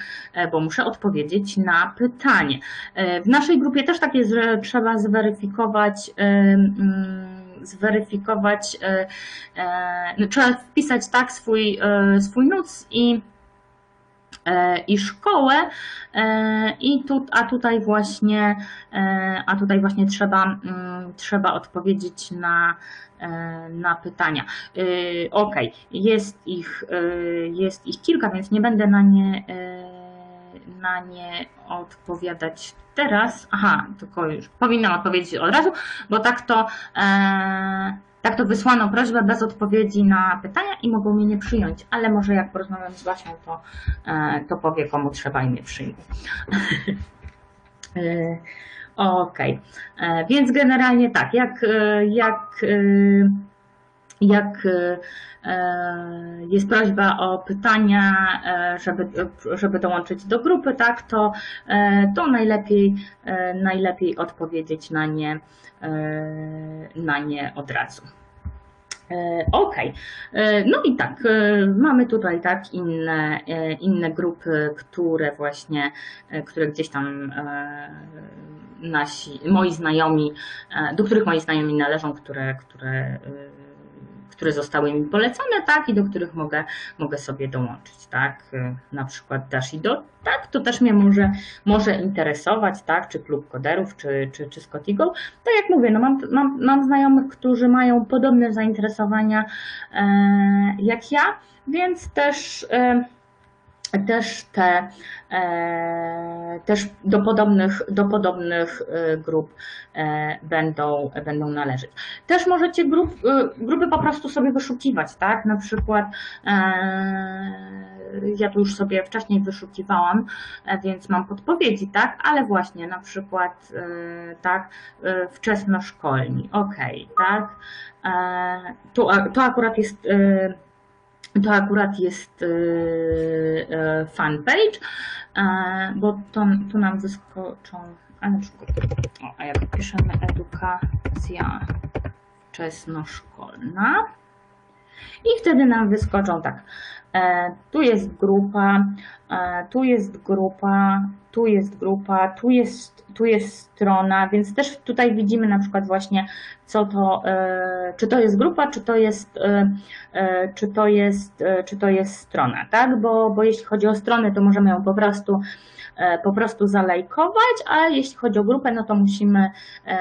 S1: bo muszę odpowiedzieć na pytanie. W naszej grupie też tak jest, że trzeba zweryfikować mm, zweryfikować, no, trzeba wpisać tak swój, swój nuc i i szkołę e, i tu, a tutaj właśnie e, a tutaj właśnie trzeba, mm, trzeba odpowiedzieć na, na pytania. Ok, jest ich, jest ich kilka, więc nie będę na nie, na nie odpowiadać teraz. Aha, tylko już powinnam odpowiedzieć od razu, bo tak to tak to wysłano prośbę bez odpowiedzi na pytania i mogą mnie nie przyjąć, ale może jak porozmawiam z Basią, to, e, to powie, komu trzeba i mnie przyjmie. [laughs] E, okej, okay. E, więc generalnie tak, jak, jak, jak jest prośba o pytania, żeby, żeby dołączyć do grupy, tak, to, to najlepiej, najlepiej odpowiedzieć na nie, na nie od razu. E, ok, e, no i tak, e, mamy tutaj tak inne, inne grupy, które właśnie, które gdzieś tam nasi, moi znajomi, do których moi znajomi należą, które, które które zostały mi polecone, tak, i do których mogę, mogę sobie dołączyć, tak, na przykład Dashido, tak, to też mnie może, może interesować, tak, czy klub koderów, czy, czy, czy Scott Eagle. Tak jak mówię, no mam, mam, mam znajomych, którzy mają podobne zainteresowania e, jak ja, więc też e, też te e, też do podobnych, do podobnych e, grup e, będą, będą należeć. Też możecie grup, grupy po prostu sobie wyszukiwać, tak? Na przykład ja tu już sobie wcześniej wyszukiwałam, więc mam podpowiedzi, tak? Ale właśnie na przykład tak, wczesnoszkolni, ok, tak? To, to akurat jest to akurat jest y, y, fanpage, bo to, to nam wyskoczą, a na przykład, o, a jak piszemy edukacja wczesnoszkolna i wtedy nam wyskoczą tak, e, tu jest grupa, e, tu jest grupa, tu jest grupa, tu jest, tu jest strona, więc też tutaj widzimy na przykład właśnie, co to, e, czy to jest grupa, czy to jest, e, e, czy to jest, czy to jest strona, tak? Bo, bo jeśli chodzi o stronę, to możemy ją po prostu po prostu zalajkować, a jeśli chodzi o grupę, no to musimy,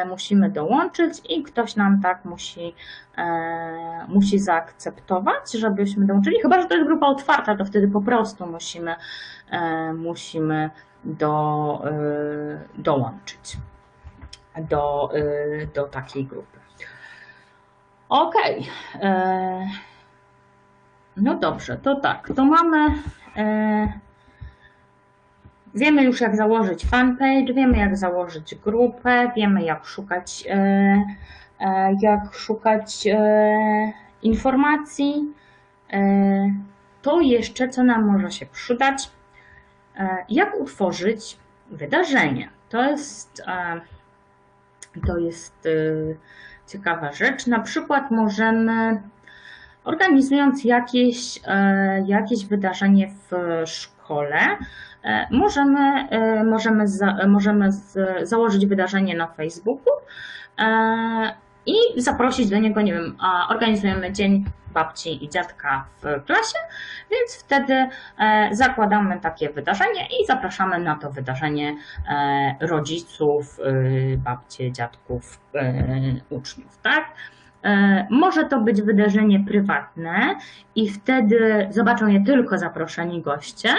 S1: musimy dołączyć i ktoś nam tak musi, musi zaakceptować, żebyśmy dołączyli. Chyba, że to jest grupa otwarta, to wtedy po prostu musimy, musimy do, y, dołączyć do, y, do takiej grupy. Ok. No dobrze, to tak, to mamy. Wiemy już, jak założyć fanpage, wiemy, jak założyć grupę, wiemy, jak szukać, e, e, jak szukać e, informacji. To jeszcze, co nam może się przydać, E, jak utworzyć wydarzenie? To jest, e, to jest e, ciekawa rzecz. Na przykład możemy, organizując jakieś, jakieś wydarzenie w szkole, możemy, możemy, za, możemy z, założyć wydarzenie na Facebooku i zaprosić do niego, nie wiem, organizujemy dzień babci i dziadka w klasie, więc wtedy e, zakładamy takie wydarzenie i zapraszamy na to wydarzenie e, rodziców, e, babcie, dziadków, uczniów, tak? Może to być wydarzenie prywatne i wtedy zobaczą je tylko zaproszeni goście,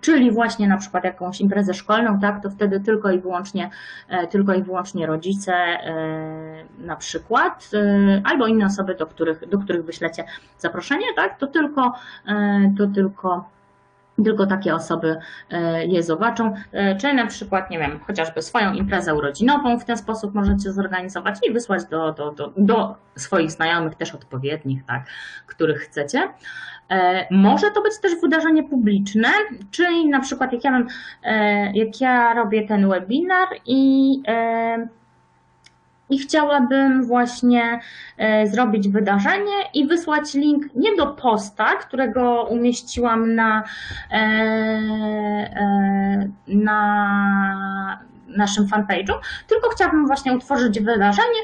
S1: czyli właśnie na przykład jakąś imprezę szkolną, tak, to wtedy tylko i wyłącznie, e, tylko i wyłącznie rodzice e, na przykład, albo inne osoby, do których, do których wyślecie zaproszenie, tak, to tylko, to tylko tylko takie osoby je zobaczą, czy na przykład, nie wiem, chociażby swoją imprezę urodzinową w ten sposób możecie zorganizować i wysłać do, do, do, do swoich znajomych też odpowiednich, tak, których chcecie. E, może to być też wydarzenie publiczne, czyli na przykład jak ja, mam, e, jak ja robię ten webinar i, e, i chciałabym właśnie zrobić wydarzenie i wysłać link nie do posta, którego umieściłam na, na naszym fanpage'u, tylko chciałabym właśnie utworzyć wydarzenie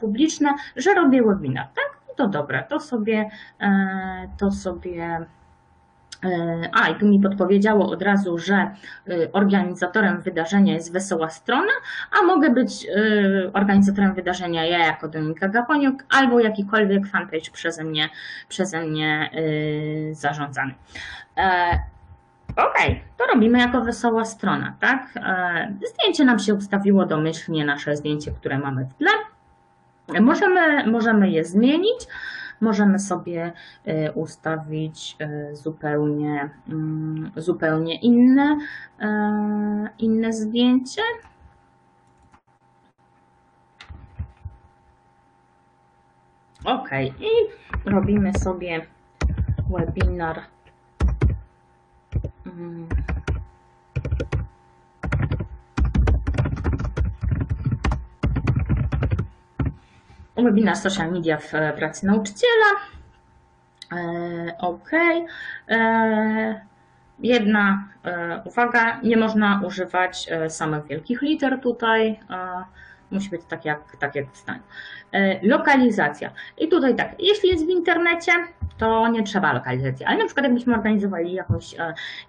S1: publiczne, że robię webinar, tak? to dobre, to sobie, e, to sobie e, a, i tu mi podpowiedziało od razu, że e, organizatorem wydarzenia jest Wesoła Strona, a mogę być organizatorem wydarzenia ja jako Dominika Gaponiuk albo jakikolwiek fanpage przeze mnie, przeze mnie zarządzany. Ok, to robimy jako Wesoła Strona, tak? Zdjęcie nam się ustawiło domyślnie, nasze zdjęcie, które mamy w tle. Możemy, możemy je zmienić, możemy sobie e, ustawić e, zupełnie, mm, zupełnie inne, e, inne zdjęcie. Ok, i robimy sobie webinar. Webinar social media w e, pracy nauczyciela. E, ok. E, jedna uwaga, nie można używać samych wielkich liter tutaj. Musi być tak jak, tak jak w. Lokalizacja. I tutaj tak, jeśli jest w internecie, to nie trzeba lokalizacji, ale na przykład jakbyśmy organizowali jakąś,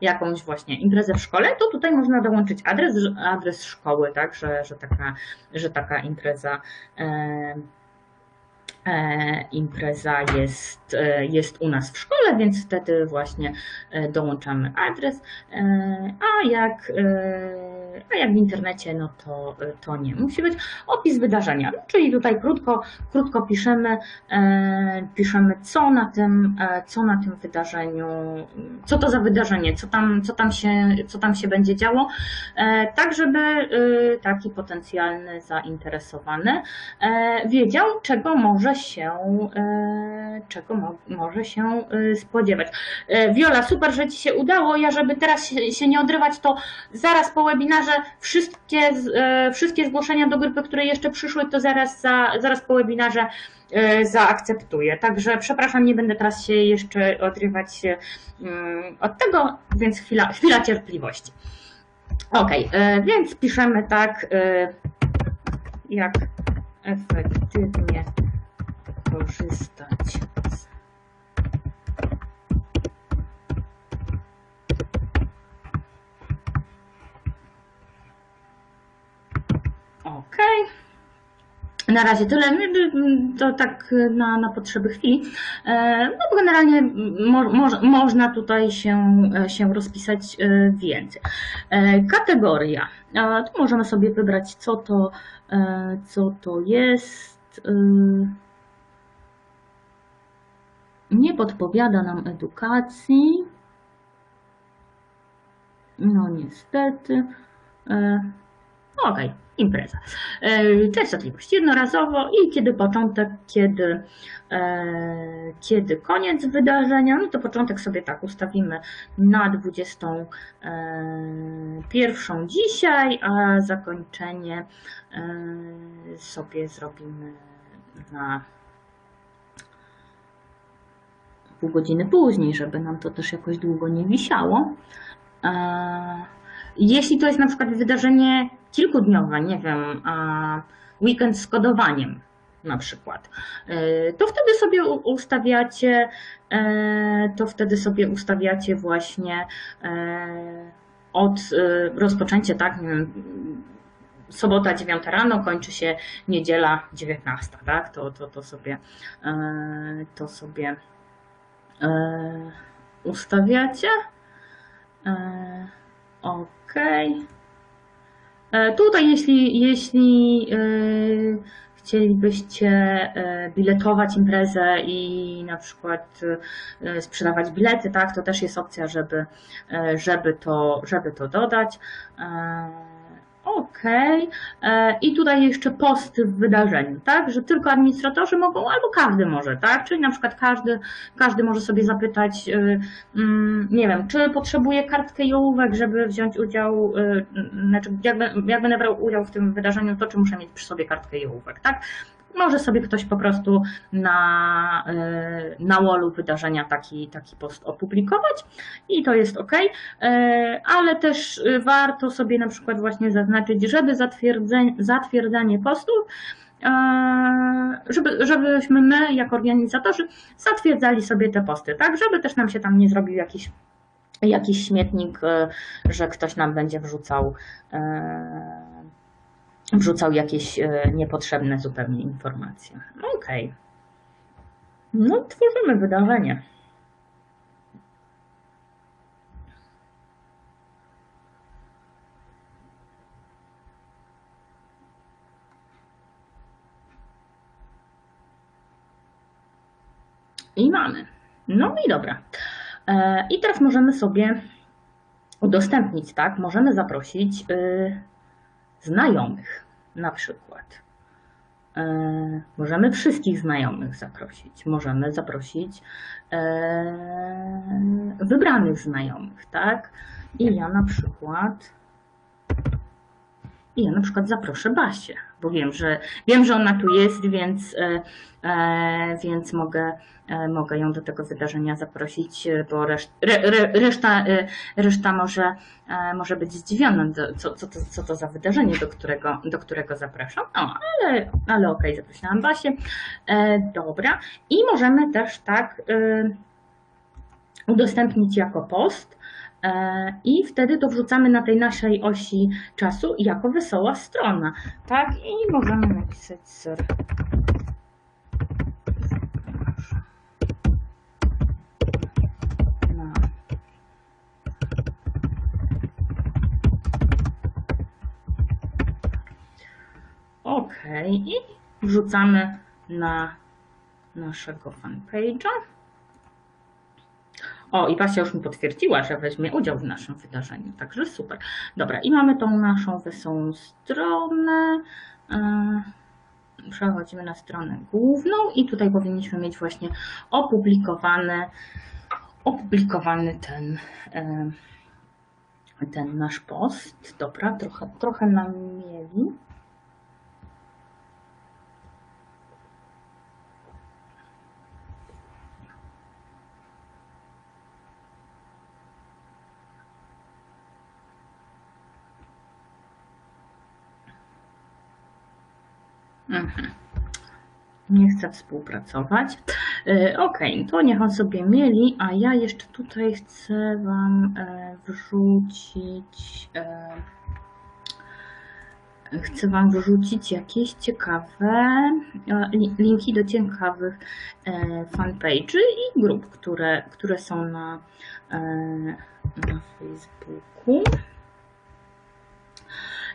S1: jakąś właśnie imprezę w szkole, to tutaj można dołączyć adres, adres szkoły, tak, że, że, taka, że taka impreza impreza jest, e, jest u nas w szkole, więc wtedy właśnie e, dołączamy adres, a jak, a jak w internecie, no to, to nie. Musi być opis wydarzenia, no, czyli tutaj krótko, krótko piszemy, piszemy co na tym, co na tym wydarzeniu, co to za wydarzenie, co tam, co tam, się, co tam się będzie działo, tak żeby taki potencjalny zainteresowany wiedział, czego może się, e, czego mo, może się e, spodziewać. E, Wiola, super, że Ci się udało. Ja, żeby teraz się nie odrywać, to zaraz po webinarze wszystkie, wszystkie zgłoszenia do grupy, które jeszcze przyszły, to zaraz, za, zaraz po webinarze zaakceptuję. Także przepraszam, nie będę teraz się jeszcze odrywać mm, od tego, więc chwila, chwila cierpliwości. Ok, więc piszemy tak, jak efektywnie korzystać z Ok. Na razie tyle, to tak na, na potrzeby chwili. E, no bo generalnie mo, mo, można tutaj się, się rozpisać e, więcej. E, kategoria. Tu możemy sobie wybrać, co to, co to jest nie podpowiada nam edukacji. No niestety. E, ok, impreza. E, częstotliwość jednorazowo i kiedy początek, kiedy, e, kiedy koniec wydarzenia. No to początek sobie tak ustawimy na 21 dzisiaj, a zakończenie sobie zrobimy na pół godziny później, żeby nam to też jakoś długo nie wisiało. E, jeśli to jest na przykład wydarzenie kilkudniowe, nie wiem, weekend z kodowaniem na przykład, e, to wtedy sobie ustawiacie, to wtedy sobie ustawiacie właśnie od rozpoczęcia, tak, nie wiem, sobota 9 rano, kończy się niedziela 19, tak? To, to, to sobie, e, to sobie e, ustawiacie. E, ok. Tutaj, jeśli, jeśli chcielibyście biletować imprezę i na przykład sprzedawać bilety, tak, to też jest opcja, żeby, żeby, to, żeby to dodać. OK. E, I tutaj jeszcze posty w wydarzeniu, tak? Że tylko administratorzy mogą, albo każdy może, tak? Czyli na przykład każdy, każdy może sobie zapytać, y, mm, nie wiem, czy potrzebuje kartkę i ołówek, żeby wziąć udział, y, znaczy jak będę brał udział w tym wydarzeniu, to czy muszę mieć przy sobie kartkę i ołówek, tak? Może sobie ktoś po prostu na, e, na wallu wydarzenia taki, taki post opublikować i to jest ok, ale też warto sobie na przykład właśnie zaznaczyć, żeby zatwierdzenie, zatwierdzanie postów e, żeby, żebyśmy my, jako organizatorzy, zatwierdzali sobie te posty, tak, żeby też nam się tam nie zrobił jakiś, jakiś śmietnik, że ktoś nam będzie wrzucał wrzucał jakieś e, niepotrzebne zupełnie informacje. Okej. Okay. No, tworzymy wydarzenie. I mamy. No i dobra. E, I teraz możemy sobie udostępnić, tak? Możemy zaprosić y, znajomych na przykład. E, możemy wszystkich znajomych zaprosić, możemy zaprosić e, wybranych znajomych, tak? I ja na przykład i ja na przykład zaproszę Basię, bo wiem, że wiem, że ona tu jest, więc, e, e, więc mogę, e, mogę ją do tego wydarzenia zaprosić, bo reszt, re, re, reszta, reszta może, może być zdziwiona, co, co, to, co to za wydarzenie, do którego, do którego zapraszam. O, ale, ale okej, okay, zaprosiłam Basię. Dobra. I możemy też tak udostępnić jako post i wtedy to wrzucamy na tej naszej osi czasu jako wesoła strona, tak? I możemy napisać ser. OK i wrzucamy na naszego fanpage'a. O, i Basia już mi potwierdziła, że weźmie udział w naszym wydarzeniu, także super. Dobra, i mamy tą naszą wesołą stronę. E, przechodzimy na stronę główną i tutaj powinniśmy mieć właśnie opublikowany, opublikowany ten, e, ten nasz post. Dobra, trochę, trochę nam mieli. Mhm. Nie chce współpracować. E, ok, to niech on sobie mieli, a ja jeszcze tutaj chcę Wam e, wrzucić. E, chcę Wam wrzucić jakieś ciekawe linki do ciekawych fanpage'y i grup, które, które są na, na Facebooku.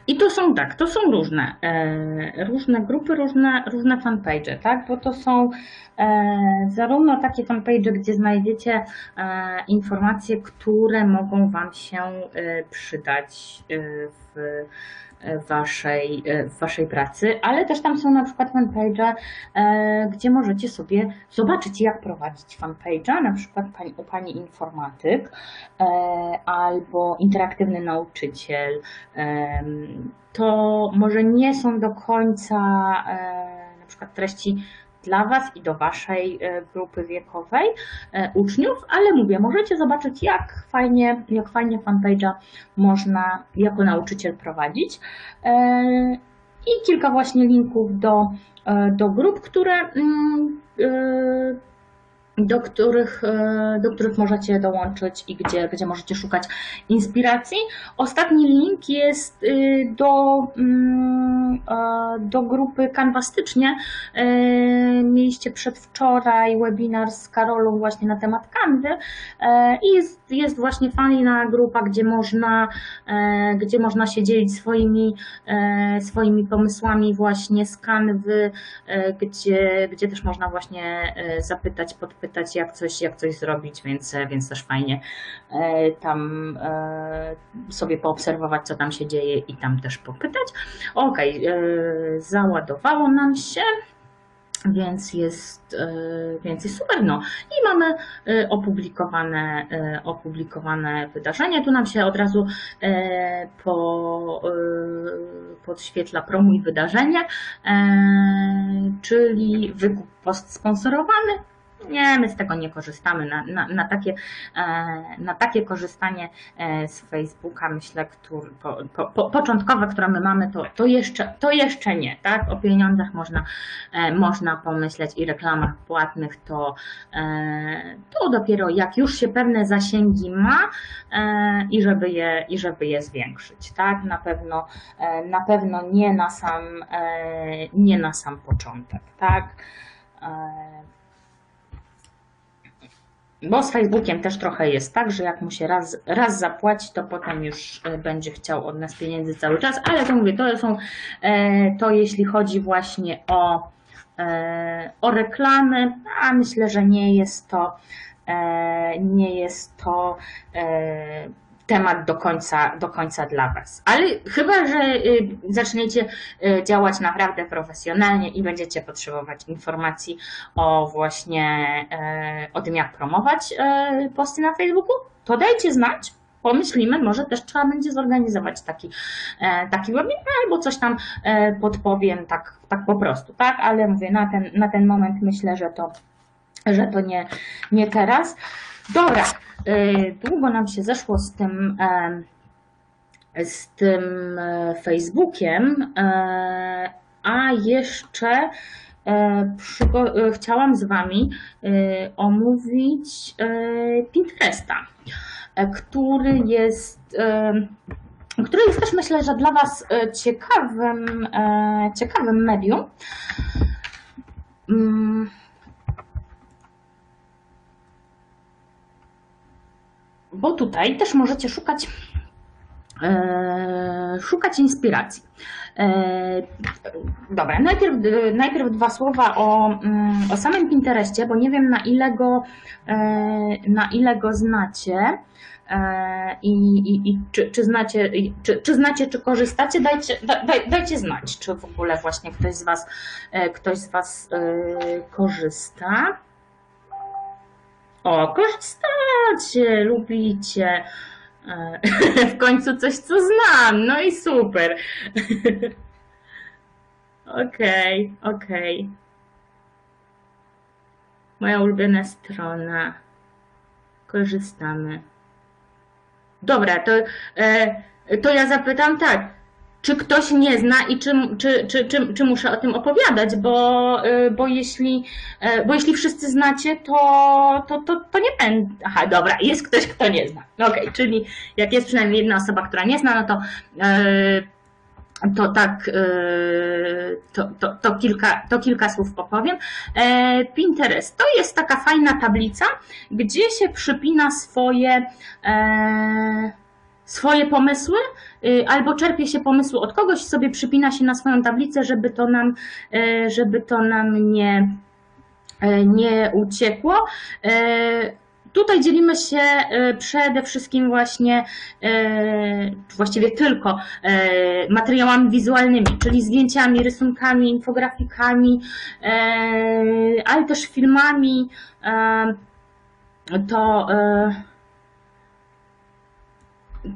S1: I to są tak, to są różne, e, różne grupy, różne, różne fanpage, tak? Bo to są e, zarówno takie fanpage, gdzie znajdziecie e, informacje, które mogą Wam się e, przydać e, w waszej, w waszej pracy, ale też tam są na przykład fanpage, e, gdzie możecie sobie zobaczyć, jak prowadzić fanpage'a, na przykład pani, u pani informatyk e, albo interaktywny nauczyciel. To może nie są do końca e, na przykład treści dla Was i do Waszej grupy wiekowej uczniów, ale mówię, możecie zobaczyć, jak fajnie, jak fajnie fanpage'a można jako nauczyciel prowadzić. I kilka właśnie linków do, do grup, które mm, do których, e, do których możecie dołączyć i gdzie, gdzie możecie szukać inspiracji. Ostatni link jest y, do, mm, e, do grupy Canvastycznie. E, mieliście przedwczoraj webinar z Karolą właśnie na temat Canvy i jest, jest właśnie fajna grupa, gdzie można, gdzie można się dzielić swoimi, swoimi pomysłami właśnie z Canvy, gdzie, gdzie też można właśnie zapytać, podpytać pytać, jak coś, jak coś zrobić, więc, więc też fajnie e, tam e, sobie poobserwować, co tam się dzieje i tam też popytać. Ok, e, załadowało nam się więc jest, więc jest super. No. I mamy opublikowane, opublikowane wydarzenie. Tu nam się od razu po, podświetla promuj wydarzenie, czyli wykup post sponsorowany nie, my z tego nie korzystamy. Na, na, na, takie, e, na takie korzystanie e, z Facebooka, myślę, który, po, po, początkowe, które my mamy, to, to, jeszcze, to jeszcze nie. Tak? O pieniądzach można, e, można pomyśleć i reklamach płatnych, to, to dopiero jak już się pewne zasięgi ma i żeby je, i żeby je zwiększyć. Tak? Na, pewno, na pewno nie na sam, nie na sam początek. Tak? Bo z Facebookiem też trochę jest tak, że jak mu się raz, raz zapłaci, to potem już e, będzie chciał od nas pieniędzy cały czas, ale to mówię, to są, e, to jeśli chodzi właśnie o, e, o reklamy, a myślę, że nie jest to, nie jest to temat do końca, do końca dla Was. Ale chyba, że y, zaczniecie y, działać naprawdę profesjonalnie i będziecie potrzebować informacji o właśnie e, o tym, jak promować e, posty na Facebooku, to dajcie znać. Pomyślimy, może też trzeba będzie zorganizować taki, e, taki webinar albo coś tam podpowiem tak, tak po prostu, tak? Ale mówię, na ten, na ten moment myślę, że to, że to nie, nie teraz. Dobra, y, długo nam się zeszło z tym, z tym e, Facebookiem, e, a jeszcze e, chciałam z Wami omówić Pinteresta, który jest który jest też myślę, że dla Was ciekawym, ciekawym medium. Bo tutaj też możecie szukać e, szukać inspiracji. E, dobra, najpierw, najpierw dwa słowa o, mm, o samym Pinterestie, bo nie wiem na ile go, e, na ile go znacie. I, i, i czy, czy, znacie, czy, czy znacie, czy korzystacie, dajcie, daj, dajcie znać, czy w ogóle właśnie ktoś z Was, ktoś z was korzysta. O, korzystacie, lubicie. E, [laughs] w końcu coś, co znam. No i super. [laughs] Okej, okej. Okay, okay. Moja ulubiona strona. Korzystamy. Dobra, to, e, to ja zapytam tak czy ktoś nie zna i czy, czy, czy, czy, czy muszę o tym opowiadać, bo, y, bo, jeśli, y, bo jeśli wszyscy znacie, to, to, to, to nie będę. Aha, dobra, jest ktoś, kto nie zna. Okej, okay, czyli jak jest przynajmniej jedna osoba, która nie zna, no to, y, to tak, to, to, to, kilka, to kilka słów opowiem. E, Pinterest to jest taka fajna tablica, gdzie się przypina swoje e, swoje pomysły, albo czerpie się pomysły od kogoś, sobie przypina się na swoją tablicę, żeby to nam, y, żeby to nam nie, y, nie uciekło. Tutaj dzielimy się przede wszystkim właśnie, właściwie tylko materiałami wizualnymi, czyli zdjęciami, rysunkami, infografikami, ale też filmami. To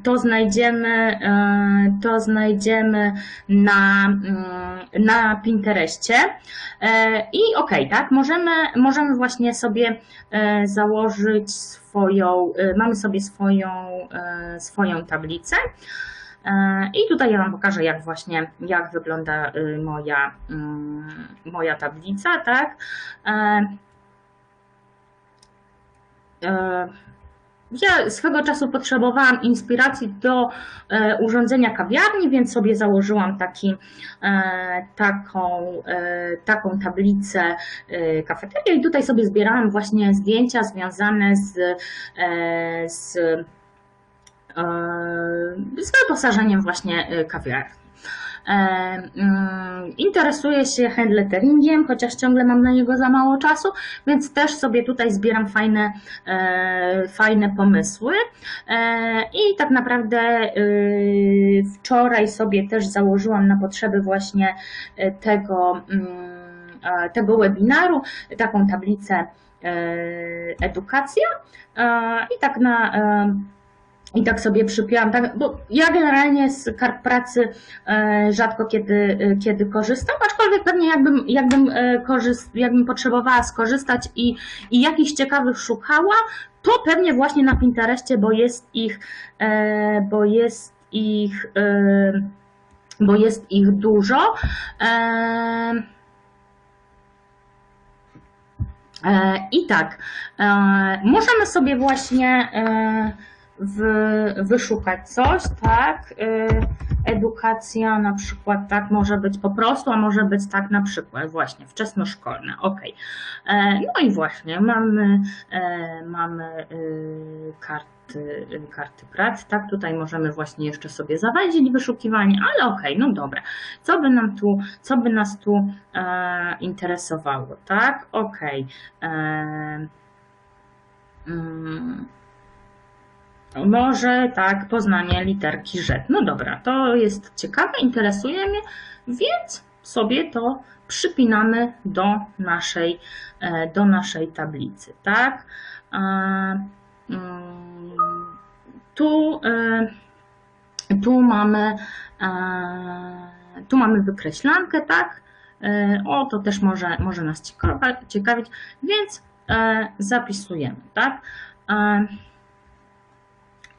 S1: to znajdziemy, e, to znajdziemy na, mm, na Pinterestie. E, I okej, okay, tak, możemy, możemy właśnie sobie e, założyć swoją, mamy sobie swoją, swoją tablicę. I tutaj ja Wam pokażę, jak właśnie, jak wygląda moja, mm, moja tablica, tak. Ja swego czasu potrzebowałam inspiracji do e, urządzenia kawiarni, więc sobie założyłam taki, e, taką, e, taką tablicę e, i tutaj sobie zbierałam właśnie zdjęcia związane z, e, z, e, z wyposażeniem właśnie kawiarni. E, mm, interesuję się handletteringiem, chociaż ciągle mam na niego za mało czasu, więc też sobie tutaj zbieram fajne, e, fajne pomysły. E, I tak naprawdę wczoraj sobie też założyłam na potrzeby właśnie tego, mm, tego webinaru taką tablicę edukacja i tak na i tak sobie przypiłam, tak, bo ja generalnie z kart pracy e, rzadko kiedy, e, kiedy korzystam, aczkolwiek pewnie jakbym, jakbym, e, korzyst, jakbym potrzebowała skorzystać i, i jakichś ciekawych szukała, to pewnie właśnie na Pinterestie, bo jest ich, bo jest ich, bo jest ich dużo. I tak, możemy sobie właśnie wyszukać coś, tak? Y, edukacja na przykład tak może być po prostu, a może być tak na przykład właśnie wczesnoszkolne, ok. E, no i właśnie mamy, e, mamy y, karty, karty pracy, tak? Tutaj możemy właśnie jeszcze sobie zawęzić wyszukiwanie, ale ok, no dobra. Co by nam tu, co by nas tu e, interesowało, tak? Ok. E, mm, może tak, poznanie literki rzet. No dobra, to jest ciekawe, interesuje mnie, więc sobie to przypinamy do naszej, e, do naszej tablicy, tak? Mm, tu, e, tu mamy, e, tu mamy wykreślankę, tak? O, to też może, może nas ciekawić, więc zapisujemy, tak?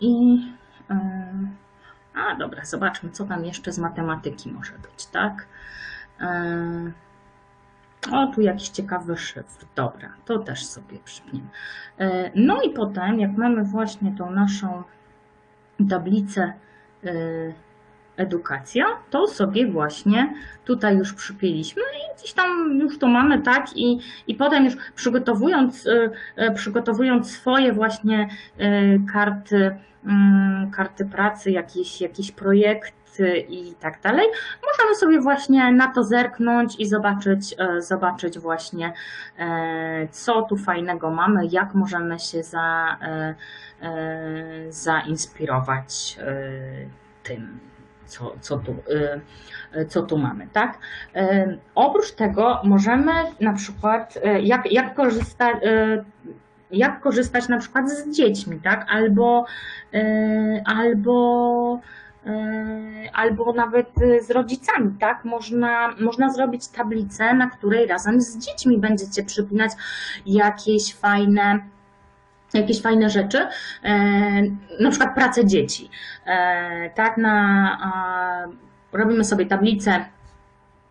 S1: I a dobra, zobaczmy, co tam jeszcze z matematyki może być, tak? O, tu jakiś ciekawy szyfr. Dobra, to też sobie przypniemy. E, no i potem, jak mamy właśnie tą naszą tablicę e, edukacja, to sobie właśnie tutaj już przypięliśmy i gdzieś tam już to mamy, tak? I, i potem już przygotowując, e, przygotowując swoje właśnie karty, Mm, karty pracy, jakieś, jakieś projekty i tak dalej, możemy sobie właśnie na to zerknąć i zobaczyć, e, zobaczyć właśnie, e, co tu fajnego mamy, jak możemy się za, e, zainspirować tym, co, co, tu, co tu mamy, tak? Oprócz tego możemy na przykład, jak, jak korzystać, jak korzystać na przykład z dziećmi, tak? Albo, albo, albo nawet z rodzicami, tak? Można, można zrobić tablicę, na której razem z dziećmi będziecie przypinać jakieś fajne, jakieś fajne rzeczy, e, na przykład pracę dzieci, tak? Na, robimy sobie tablicę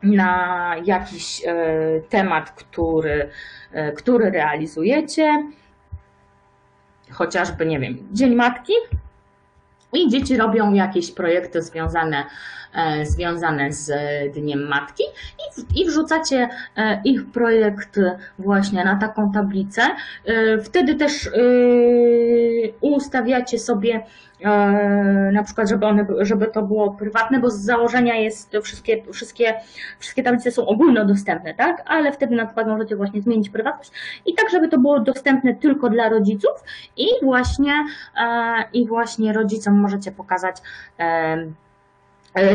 S1: na jakiś temat, który, który realizujecie chociażby, nie wiem, Dzień Matki i dzieci robią jakieś projekty związane, e, związane z Dniem Matki i, wrzucacie e, ich projekt właśnie na taką tablicę. E, wtedy też ustawiacie sobie E, na przykład, żeby, one, żeby to było prywatne, bo z założenia jest wszystkie, wszystkie, wszystkie tablice są ogólnodostępne, tak? Ale wtedy na przykład możecie właśnie zmienić prywatność i tak, żeby to było dostępne tylko dla rodziców i właśnie, e, i właśnie rodzicom możecie pokazać E,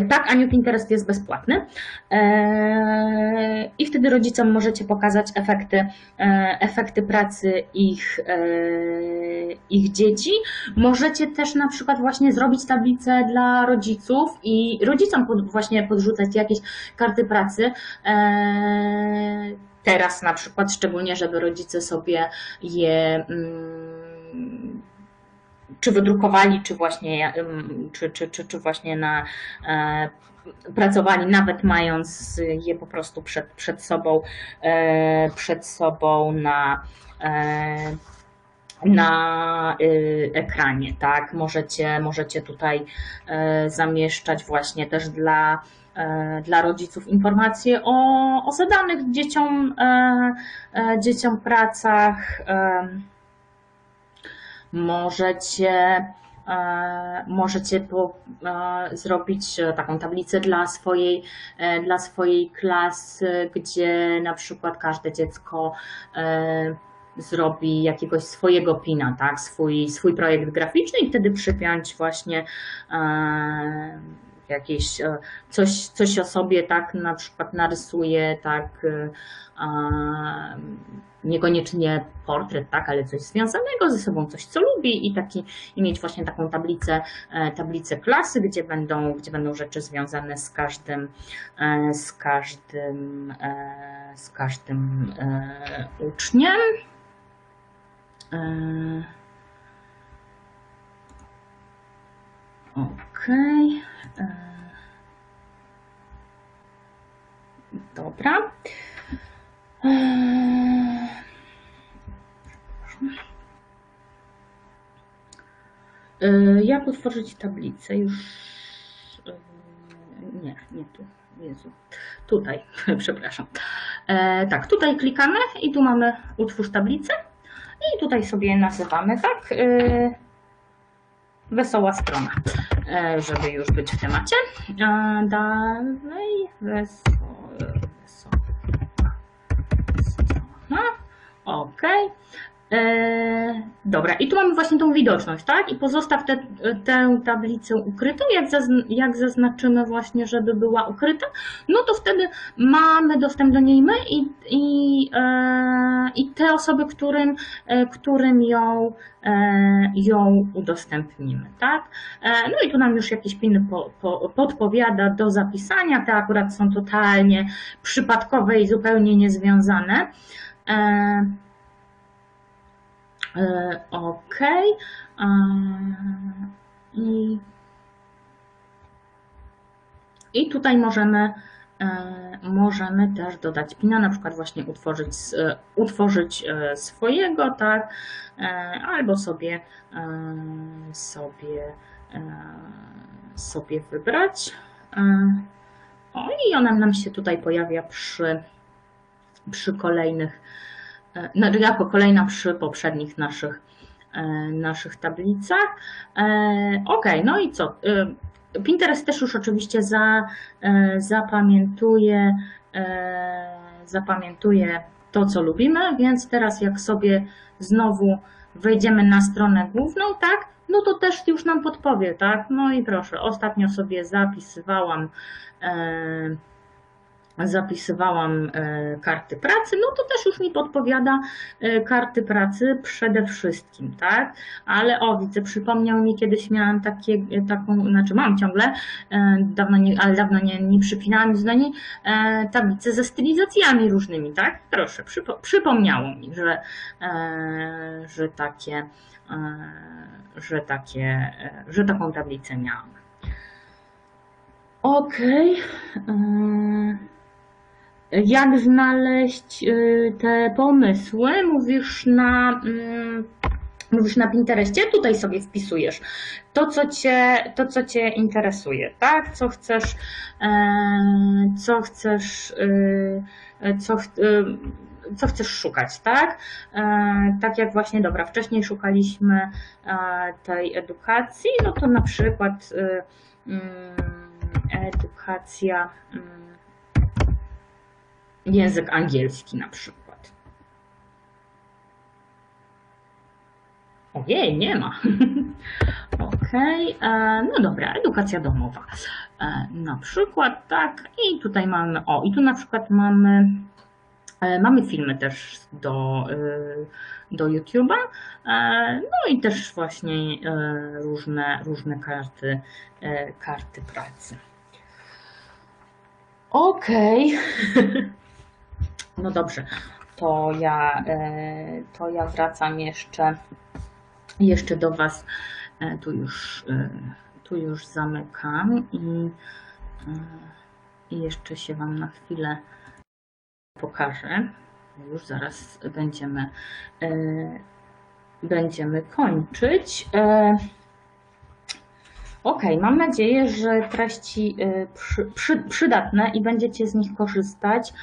S1: Tak, Aniu, Pinterest jest bezpłatny E, i wtedy rodzicom możecie pokazać efekty, e, efekty pracy ich, e, ich dzieci. Możecie też na przykład właśnie zrobić tablicę dla rodziców i rodzicom pod, właśnie podrzucać jakieś karty pracy. E, Teraz na przykład, szczególnie, żeby rodzice sobie je mm, czy wydrukowali, czy właśnie, czy, czy, czy, czy właśnie na, e, pracowali, nawet mając je po prostu przed, przed sobą, e, przed sobą na, e, na y, ekranie, tak? Możecie, możecie tutaj zamieszczać właśnie też dla, dla rodziców informacje o, o zadanych dzieciom, dzieciom pracach. Możecie, możecie po, e, zrobić e, taką tablicę dla swojej, e, dla swojej klasy, gdzie na przykład każde dziecko zrobi jakiegoś swojego pina, tak, swój, swój projekt graficzny i wtedy przypiąć właśnie jakieś e, coś, coś o sobie tak na przykład narysuje, tak e, niekoniecznie portret, tak, ale coś związanego ze sobą, coś co lubi i taki i mieć właśnie taką tablicę, e, tablicę klasy, gdzie będą, gdzie będą rzeczy związane z każdym, z każdym, z każdym uczniem. Okej. e, Dobra. Eee, Eee, Jak utworzyć tablicę? Już. Nie, nie tu. Jezu. Tutaj, [laughs] przepraszam. Eee, tak, tutaj klikamy i tu mamy utwórz tablicę. I tutaj sobie nazywamy, tak? Eee, Wesoła strona, eee, żeby już być w temacie. Eee, Dalej, wesoła, wesoła strona. Ok. Eee, dobra, i tu mamy właśnie tą widoczność, tak? I pozostaw te, tę tablicę ukrytą, jak, zazn- jak zaznaczymy właśnie, żeby była ukryta, no to wtedy mamy dostęp do niej my i, i, e, i te osoby, którym, e, którym ją, e, ją udostępnimy, tak? E, no i tu nam już jakieś piny po, po, podpowiada do zapisania, te akurat są totalnie przypadkowe i zupełnie niezwiązane. E, E, Ok. E, I, I tutaj możemy, e, możemy też dodać pina, na przykład właśnie utworzyć, e, utworzyć swojego, tak, albo sobie, sobie, sobie wybrać. O, i ona nam się tutaj pojawia przy, przy kolejnych E, znaczy jako kolejna przy poprzednich naszych, e, naszych tablicach. E, Ok, no i co? Pinterest też już oczywiście za, zapamiętuje, zapamiętuje to, co lubimy, więc teraz jak sobie znowu wejdziemy na stronę główną, tak, no to też już nam podpowie, tak? No i proszę, ostatnio sobie zapisywałam zapisywałam e, karty pracy, no to też już mi podpowiada e, karty pracy przede wszystkim, tak? Ale o, widzę, przypomniał mi, kiedyś miałam takie, e, taką, znaczy mam ciągle, dawno nie, ale dawno nie, nie przypinałam do niej, tablicę ze stylizacjami różnymi, tak? Proszę, przypo, przypomniało mi, że, że takie, że takie, że taką tablicę miałam. Okej. e, jak znaleźć y, te pomysły? Mówisz na, mm, mówisz na Pinterestie, tutaj sobie wpisujesz to, co cię, to, co cię interesuje, tak? Co chcesz, e, co chcesz, y, co, y, co chcesz szukać, tak? E, Tak jak właśnie, dobra, wcześniej szukaliśmy e, tej edukacji, no to na przykład mm, edukacja. Język angielski na przykład. Ojej, nie ma. Ok. [laughs] Okej, e, no dobra, edukacja domowa. E, Na przykład tak, i tutaj mamy, o, i tu na przykład mamy, e, mamy filmy też do, do YouTube'a, no i też właśnie różne, różne karty, karty pracy. Okej. [laughs] No dobrze, to ja, e, to ja wracam jeszcze, jeszcze do Was. E, Tu już, e, tu już zamykam i, i jeszcze się Wam na chwilę pokażę. Już zaraz będziemy, będziemy kończyć. Ok, mam nadzieję, że treści przy, przy, przydatne i będziecie z nich korzystać.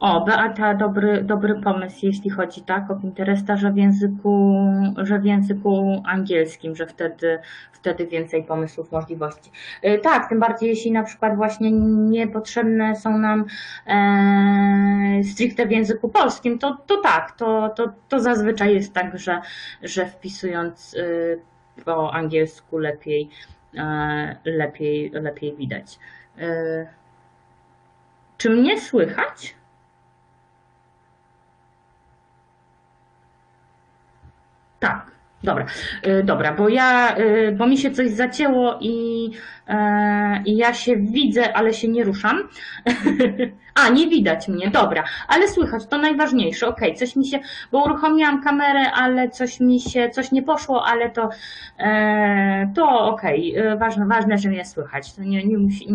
S1: O, Beata, dobry, dobry pomysł, jeśli chodzi tak o Pinteresta, że w języku, że w języku angielskim, że wtedy, wtedy więcej pomysłów, możliwości. E, Tak, tym bardziej jeśli na przykład właśnie niepotrzebne są nam e, stricte w języku polskim, to, to tak, to, to, to zazwyczaj jest tak, że, że wpisując e, po angielsku lepiej, e, lepiej, lepiej widać. E, Czy mnie słychać? Tak, dobra, Y, dobra, bo ja, y, bo mi się coś zacięło i, e, i ja się widzę, ale się nie ruszam. [laughs] A, nie widać mnie, dobra, ale słychać, to najważniejsze, okej, coś mi się, bo uruchomiłam kamerę, ale coś mi się, coś nie poszło, ale to, e, to okej, y, ważne, ważne, że mnie słychać, to nie, nie musi,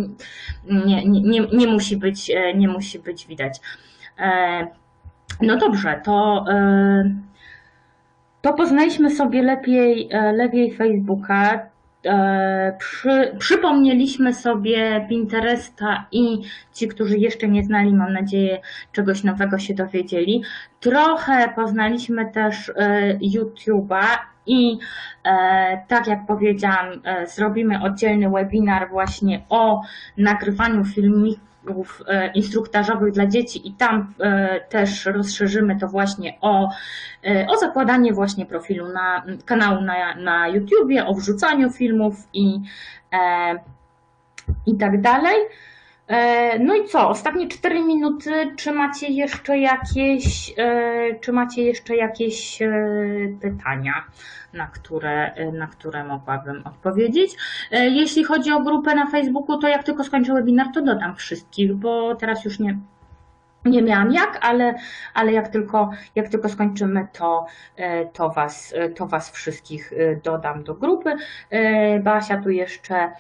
S1: nie, nie, nie, nie musi być, e, nie musi być widać. No dobrze, to, to poznaliśmy sobie lepiej, e, lepiej Facebooka. e, Przy, przypomnieliśmy sobie Pinteresta i ci, którzy jeszcze nie znali, mam nadzieję, czegoś nowego się dowiedzieli. Trochę poznaliśmy też e, YouTube'a i tak jak powiedziałam, zrobimy oddzielny webinar właśnie o nagrywaniu filmików e, instruktażowych dla dzieci i tam e, też rozszerzymy to właśnie o, e, o zakładanie właśnie profilu na kanału na, na YouTubie, o wrzucaniu filmów i, i tak dalej. E, No i co? Ostatnie 4 minuty. Czy macie jeszcze jakieś, e, czy macie jeszcze jakieś e, pytania, na które, na które mogłabym odpowiedzieć? Jeśli chodzi o grupę na Facebooku, to jak tylko skończę webinar, to dodam wszystkich, bo teraz już nie, nie miałam jak, ale, ale jak, tylko, jak tylko skończymy, to, to, was, to Was wszystkich dodam do grupy. Basia tu jeszcze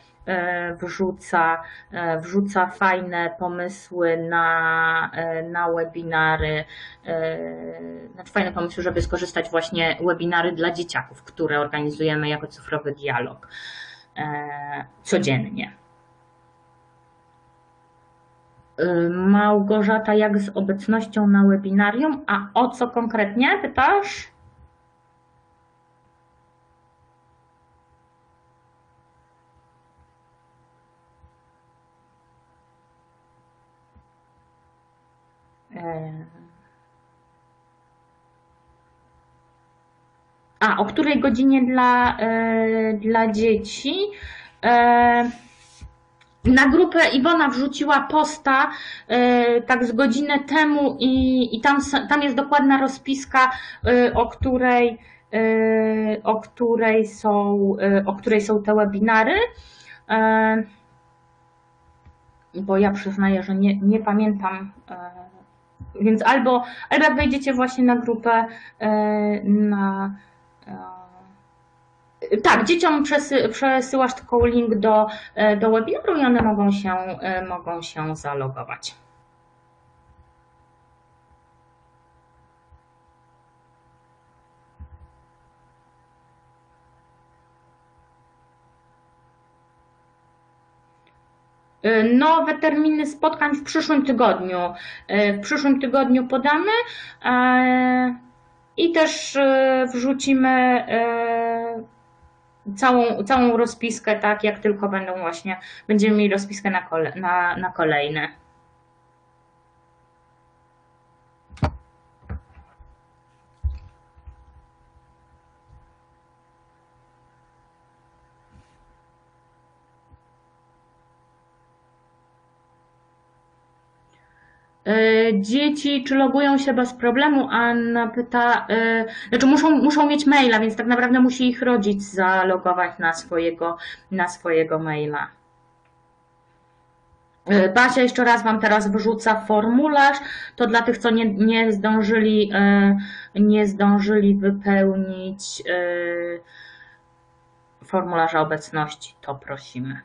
S1: wrzuca, e, wrzuca fajne pomysły na, e, na webinary, e, znaczy fajne pomysły, żeby skorzystać właśnie webinary dla dzieciaków, które organizujemy jako cyfrowy dialog e, codziennie. Małgorzata, jak z obecnością na webinarium? A o co konkretnie pytasz? A, o której godzinie dla, e, dla dzieci? E, Na grupę Iwona wrzuciła posta e, tak z godzinę temu i, i tam, tam jest dokładna rozpiska, o której, o której są, o której są te webinary. Bo ja przyznaję, że nie, nie pamiętam. Więc albo, albo jak wejdziecie właśnie na grupę e, na. e, tak, dzieciom przesy, przesyłasz tylko link do, e, do webinaru i one mogą się, mogą się zalogować. Nowe terminy spotkań w przyszłym tygodniu. E, W przyszłym tygodniu podamy e, i też e, wrzucimy całą, całą rozpiskę, tak jak tylko będą właśnie, będziemy mieli rozpiskę na, kole, na, na kolejne. Dzieci, czy logują się bez problemu? Anna pyta, e, znaczy muszą, muszą mieć maila, więc tak naprawdę musi ich rodzic zalogować na swojego, na swojego maila. E, Basia jeszcze raz Wam teraz wrzuca formularz. To dla tych, co nie, nie zdążyli, e, nie zdążyli wypełnić e, formularza obecności, to prosimy.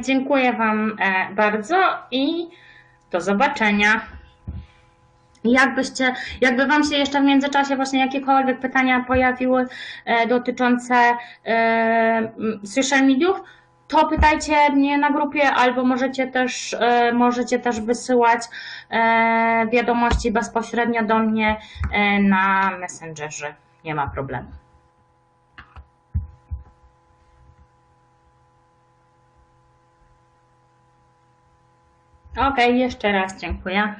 S1: Dziękuję Wam e, bardzo i do zobaczenia. Jakbyście, jakby Wam się jeszcze w międzyczasie właśnie jakiekolwiek pytania pojawiły e, dotyczące e, social mediów, to pytajcie mnie na grupie albo możecie też, możecie też wysyłać wiadomości bezpośrednio do mnie na Messengerze. Nie ma problemu. Okej, jeszcze raz dziękuję.